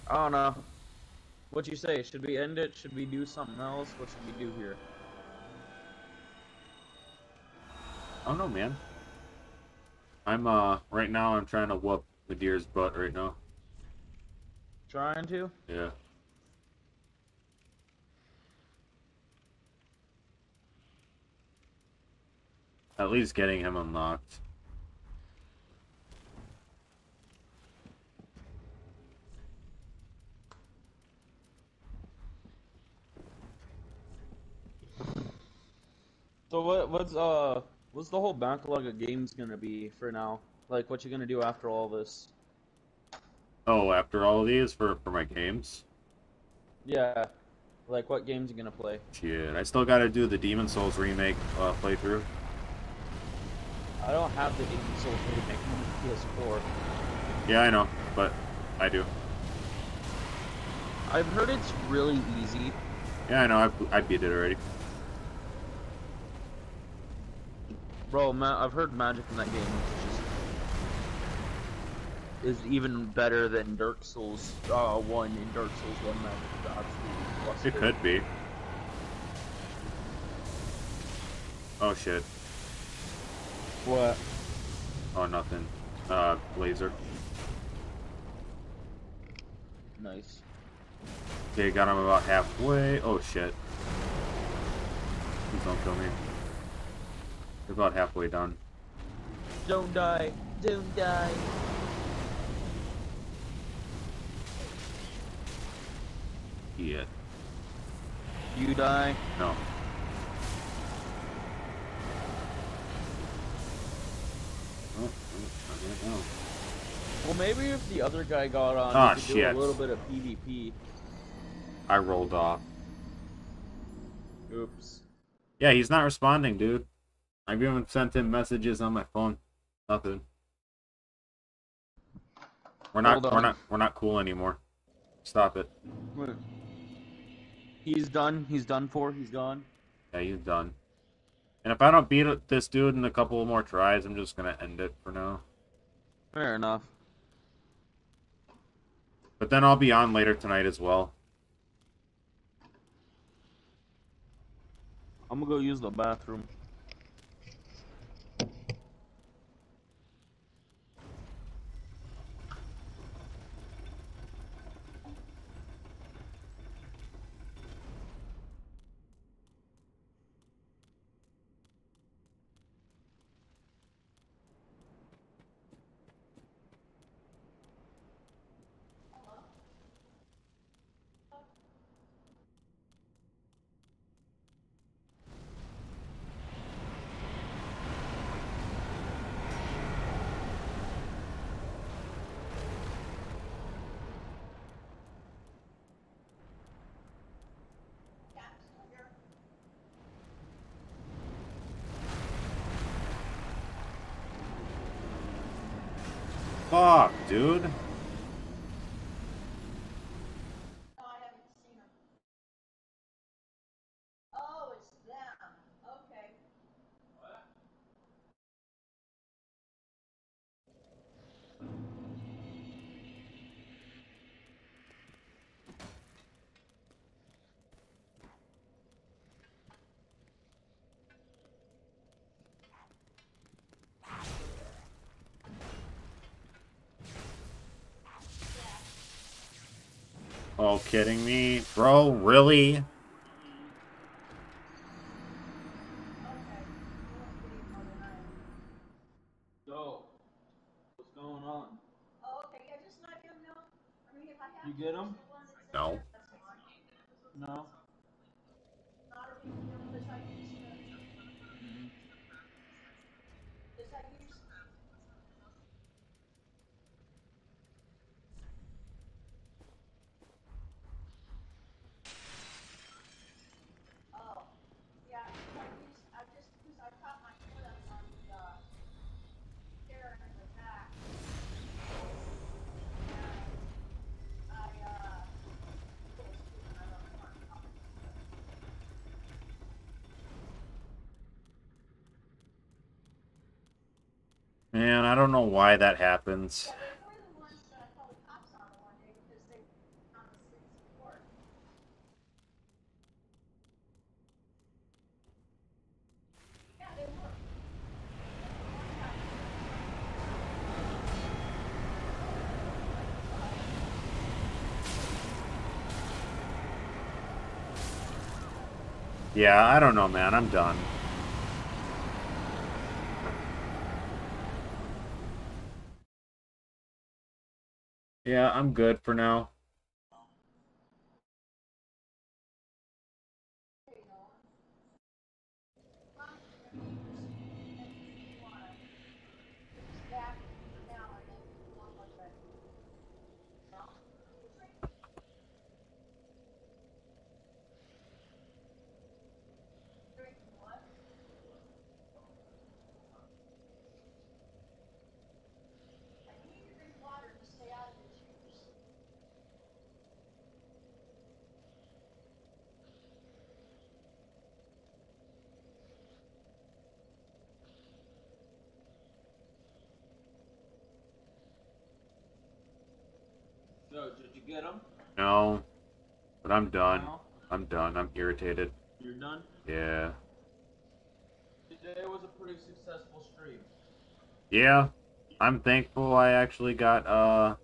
I don't know. What you say? Should we end it? Should we do something else? What should we do here? I don't know, man. I'm uh right now. I'm trying to whoop the deer's butt right now. Trying to? Yeah. At least getting him unlocked. So what what's uh what's the whole backlog of games gonna be for now? Like what you gonna do after all this? Oh, after all of these for for my games. Yeah. Like what games you gonna play? Shit, I still gotta do the Demon's Souls remake uh, playthrough. I don't have the Souls remake on PS4. Yeah, I know, but I do. I've heard it's really easy. Yeah, I know. I, I beat it already. Bro, ma- I've heard magic in that game is just is even better than Dark Souls uh, 1 and Dark Souls 1 magic. It could be. Oh shit. What? Oh nothing. Uh, laser. Nice. Okay, got him about halfway. Oh shit. Please don't kill me. We're about halfway done. Don't die. Don't die. Yeah. You die. No. Oh, oh, now. Well, maybe if the other guy got on, ah, we could do a little bit of PvP. I rolled off. Oops. Yeah, he's not responding, dude. I've even sent him messages on my phone. Nothing. We're not. We're not. We're not cool anymore. Stop it. He's done. He's done for. He's gone. Yeah, he's done. And if I don't beat this dude in a couple more tries, I'm just gonna end it for now. Fair enough. But then I'll be on later tonight as well. I'm gonna go use the bathroom. Oh, kidding me? Bro, really? Okay. We won't get him other night. Yo, what's going on? Oh, okay. Yeah, just let him know. I mean, if I have You to get use 'em? the one that's No. there, that's fine. No. Not a big deal, because I use the. Does I use? Oh, yeah, I use, I just, because I caught my foot up on the, uh, chair in the back. And I, uh, it was stupid, I don't know. Man, I don't know why that happens. Yeah, I don't know, man. I'm done. Yeah, I'm good for now. Back now and then one was that. Drink what? I need to drink water to stay out of the juice. Yo, did you get him? No, but I'm done. No? I'm done. I'm irritated. You're done? Yeah. Today was a pretty successful stream. Yeah, I'm thankful I actually got uh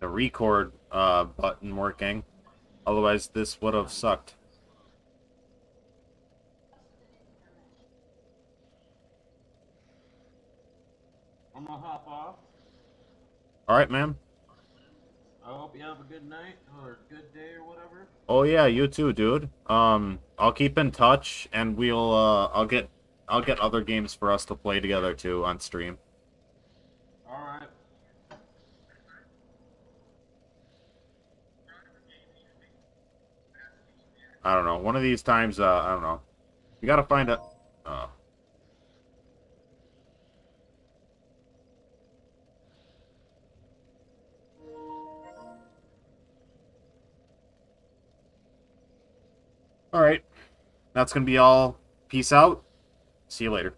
the record uh button working. Otherwise, this would have sucked. I'm gonna hop off. All right, man. I hope you have a good night or a good day or whatever. Oh yeah, you too, dude. Um, I'll keep in touch, and we'll uh, I'll get I'll get other games for us to play together too on stream. Alright. I don't know. One of these times, uh, I don't know. You gotta find a. Uh, all right, that's gonna be all. Peace out. See you later.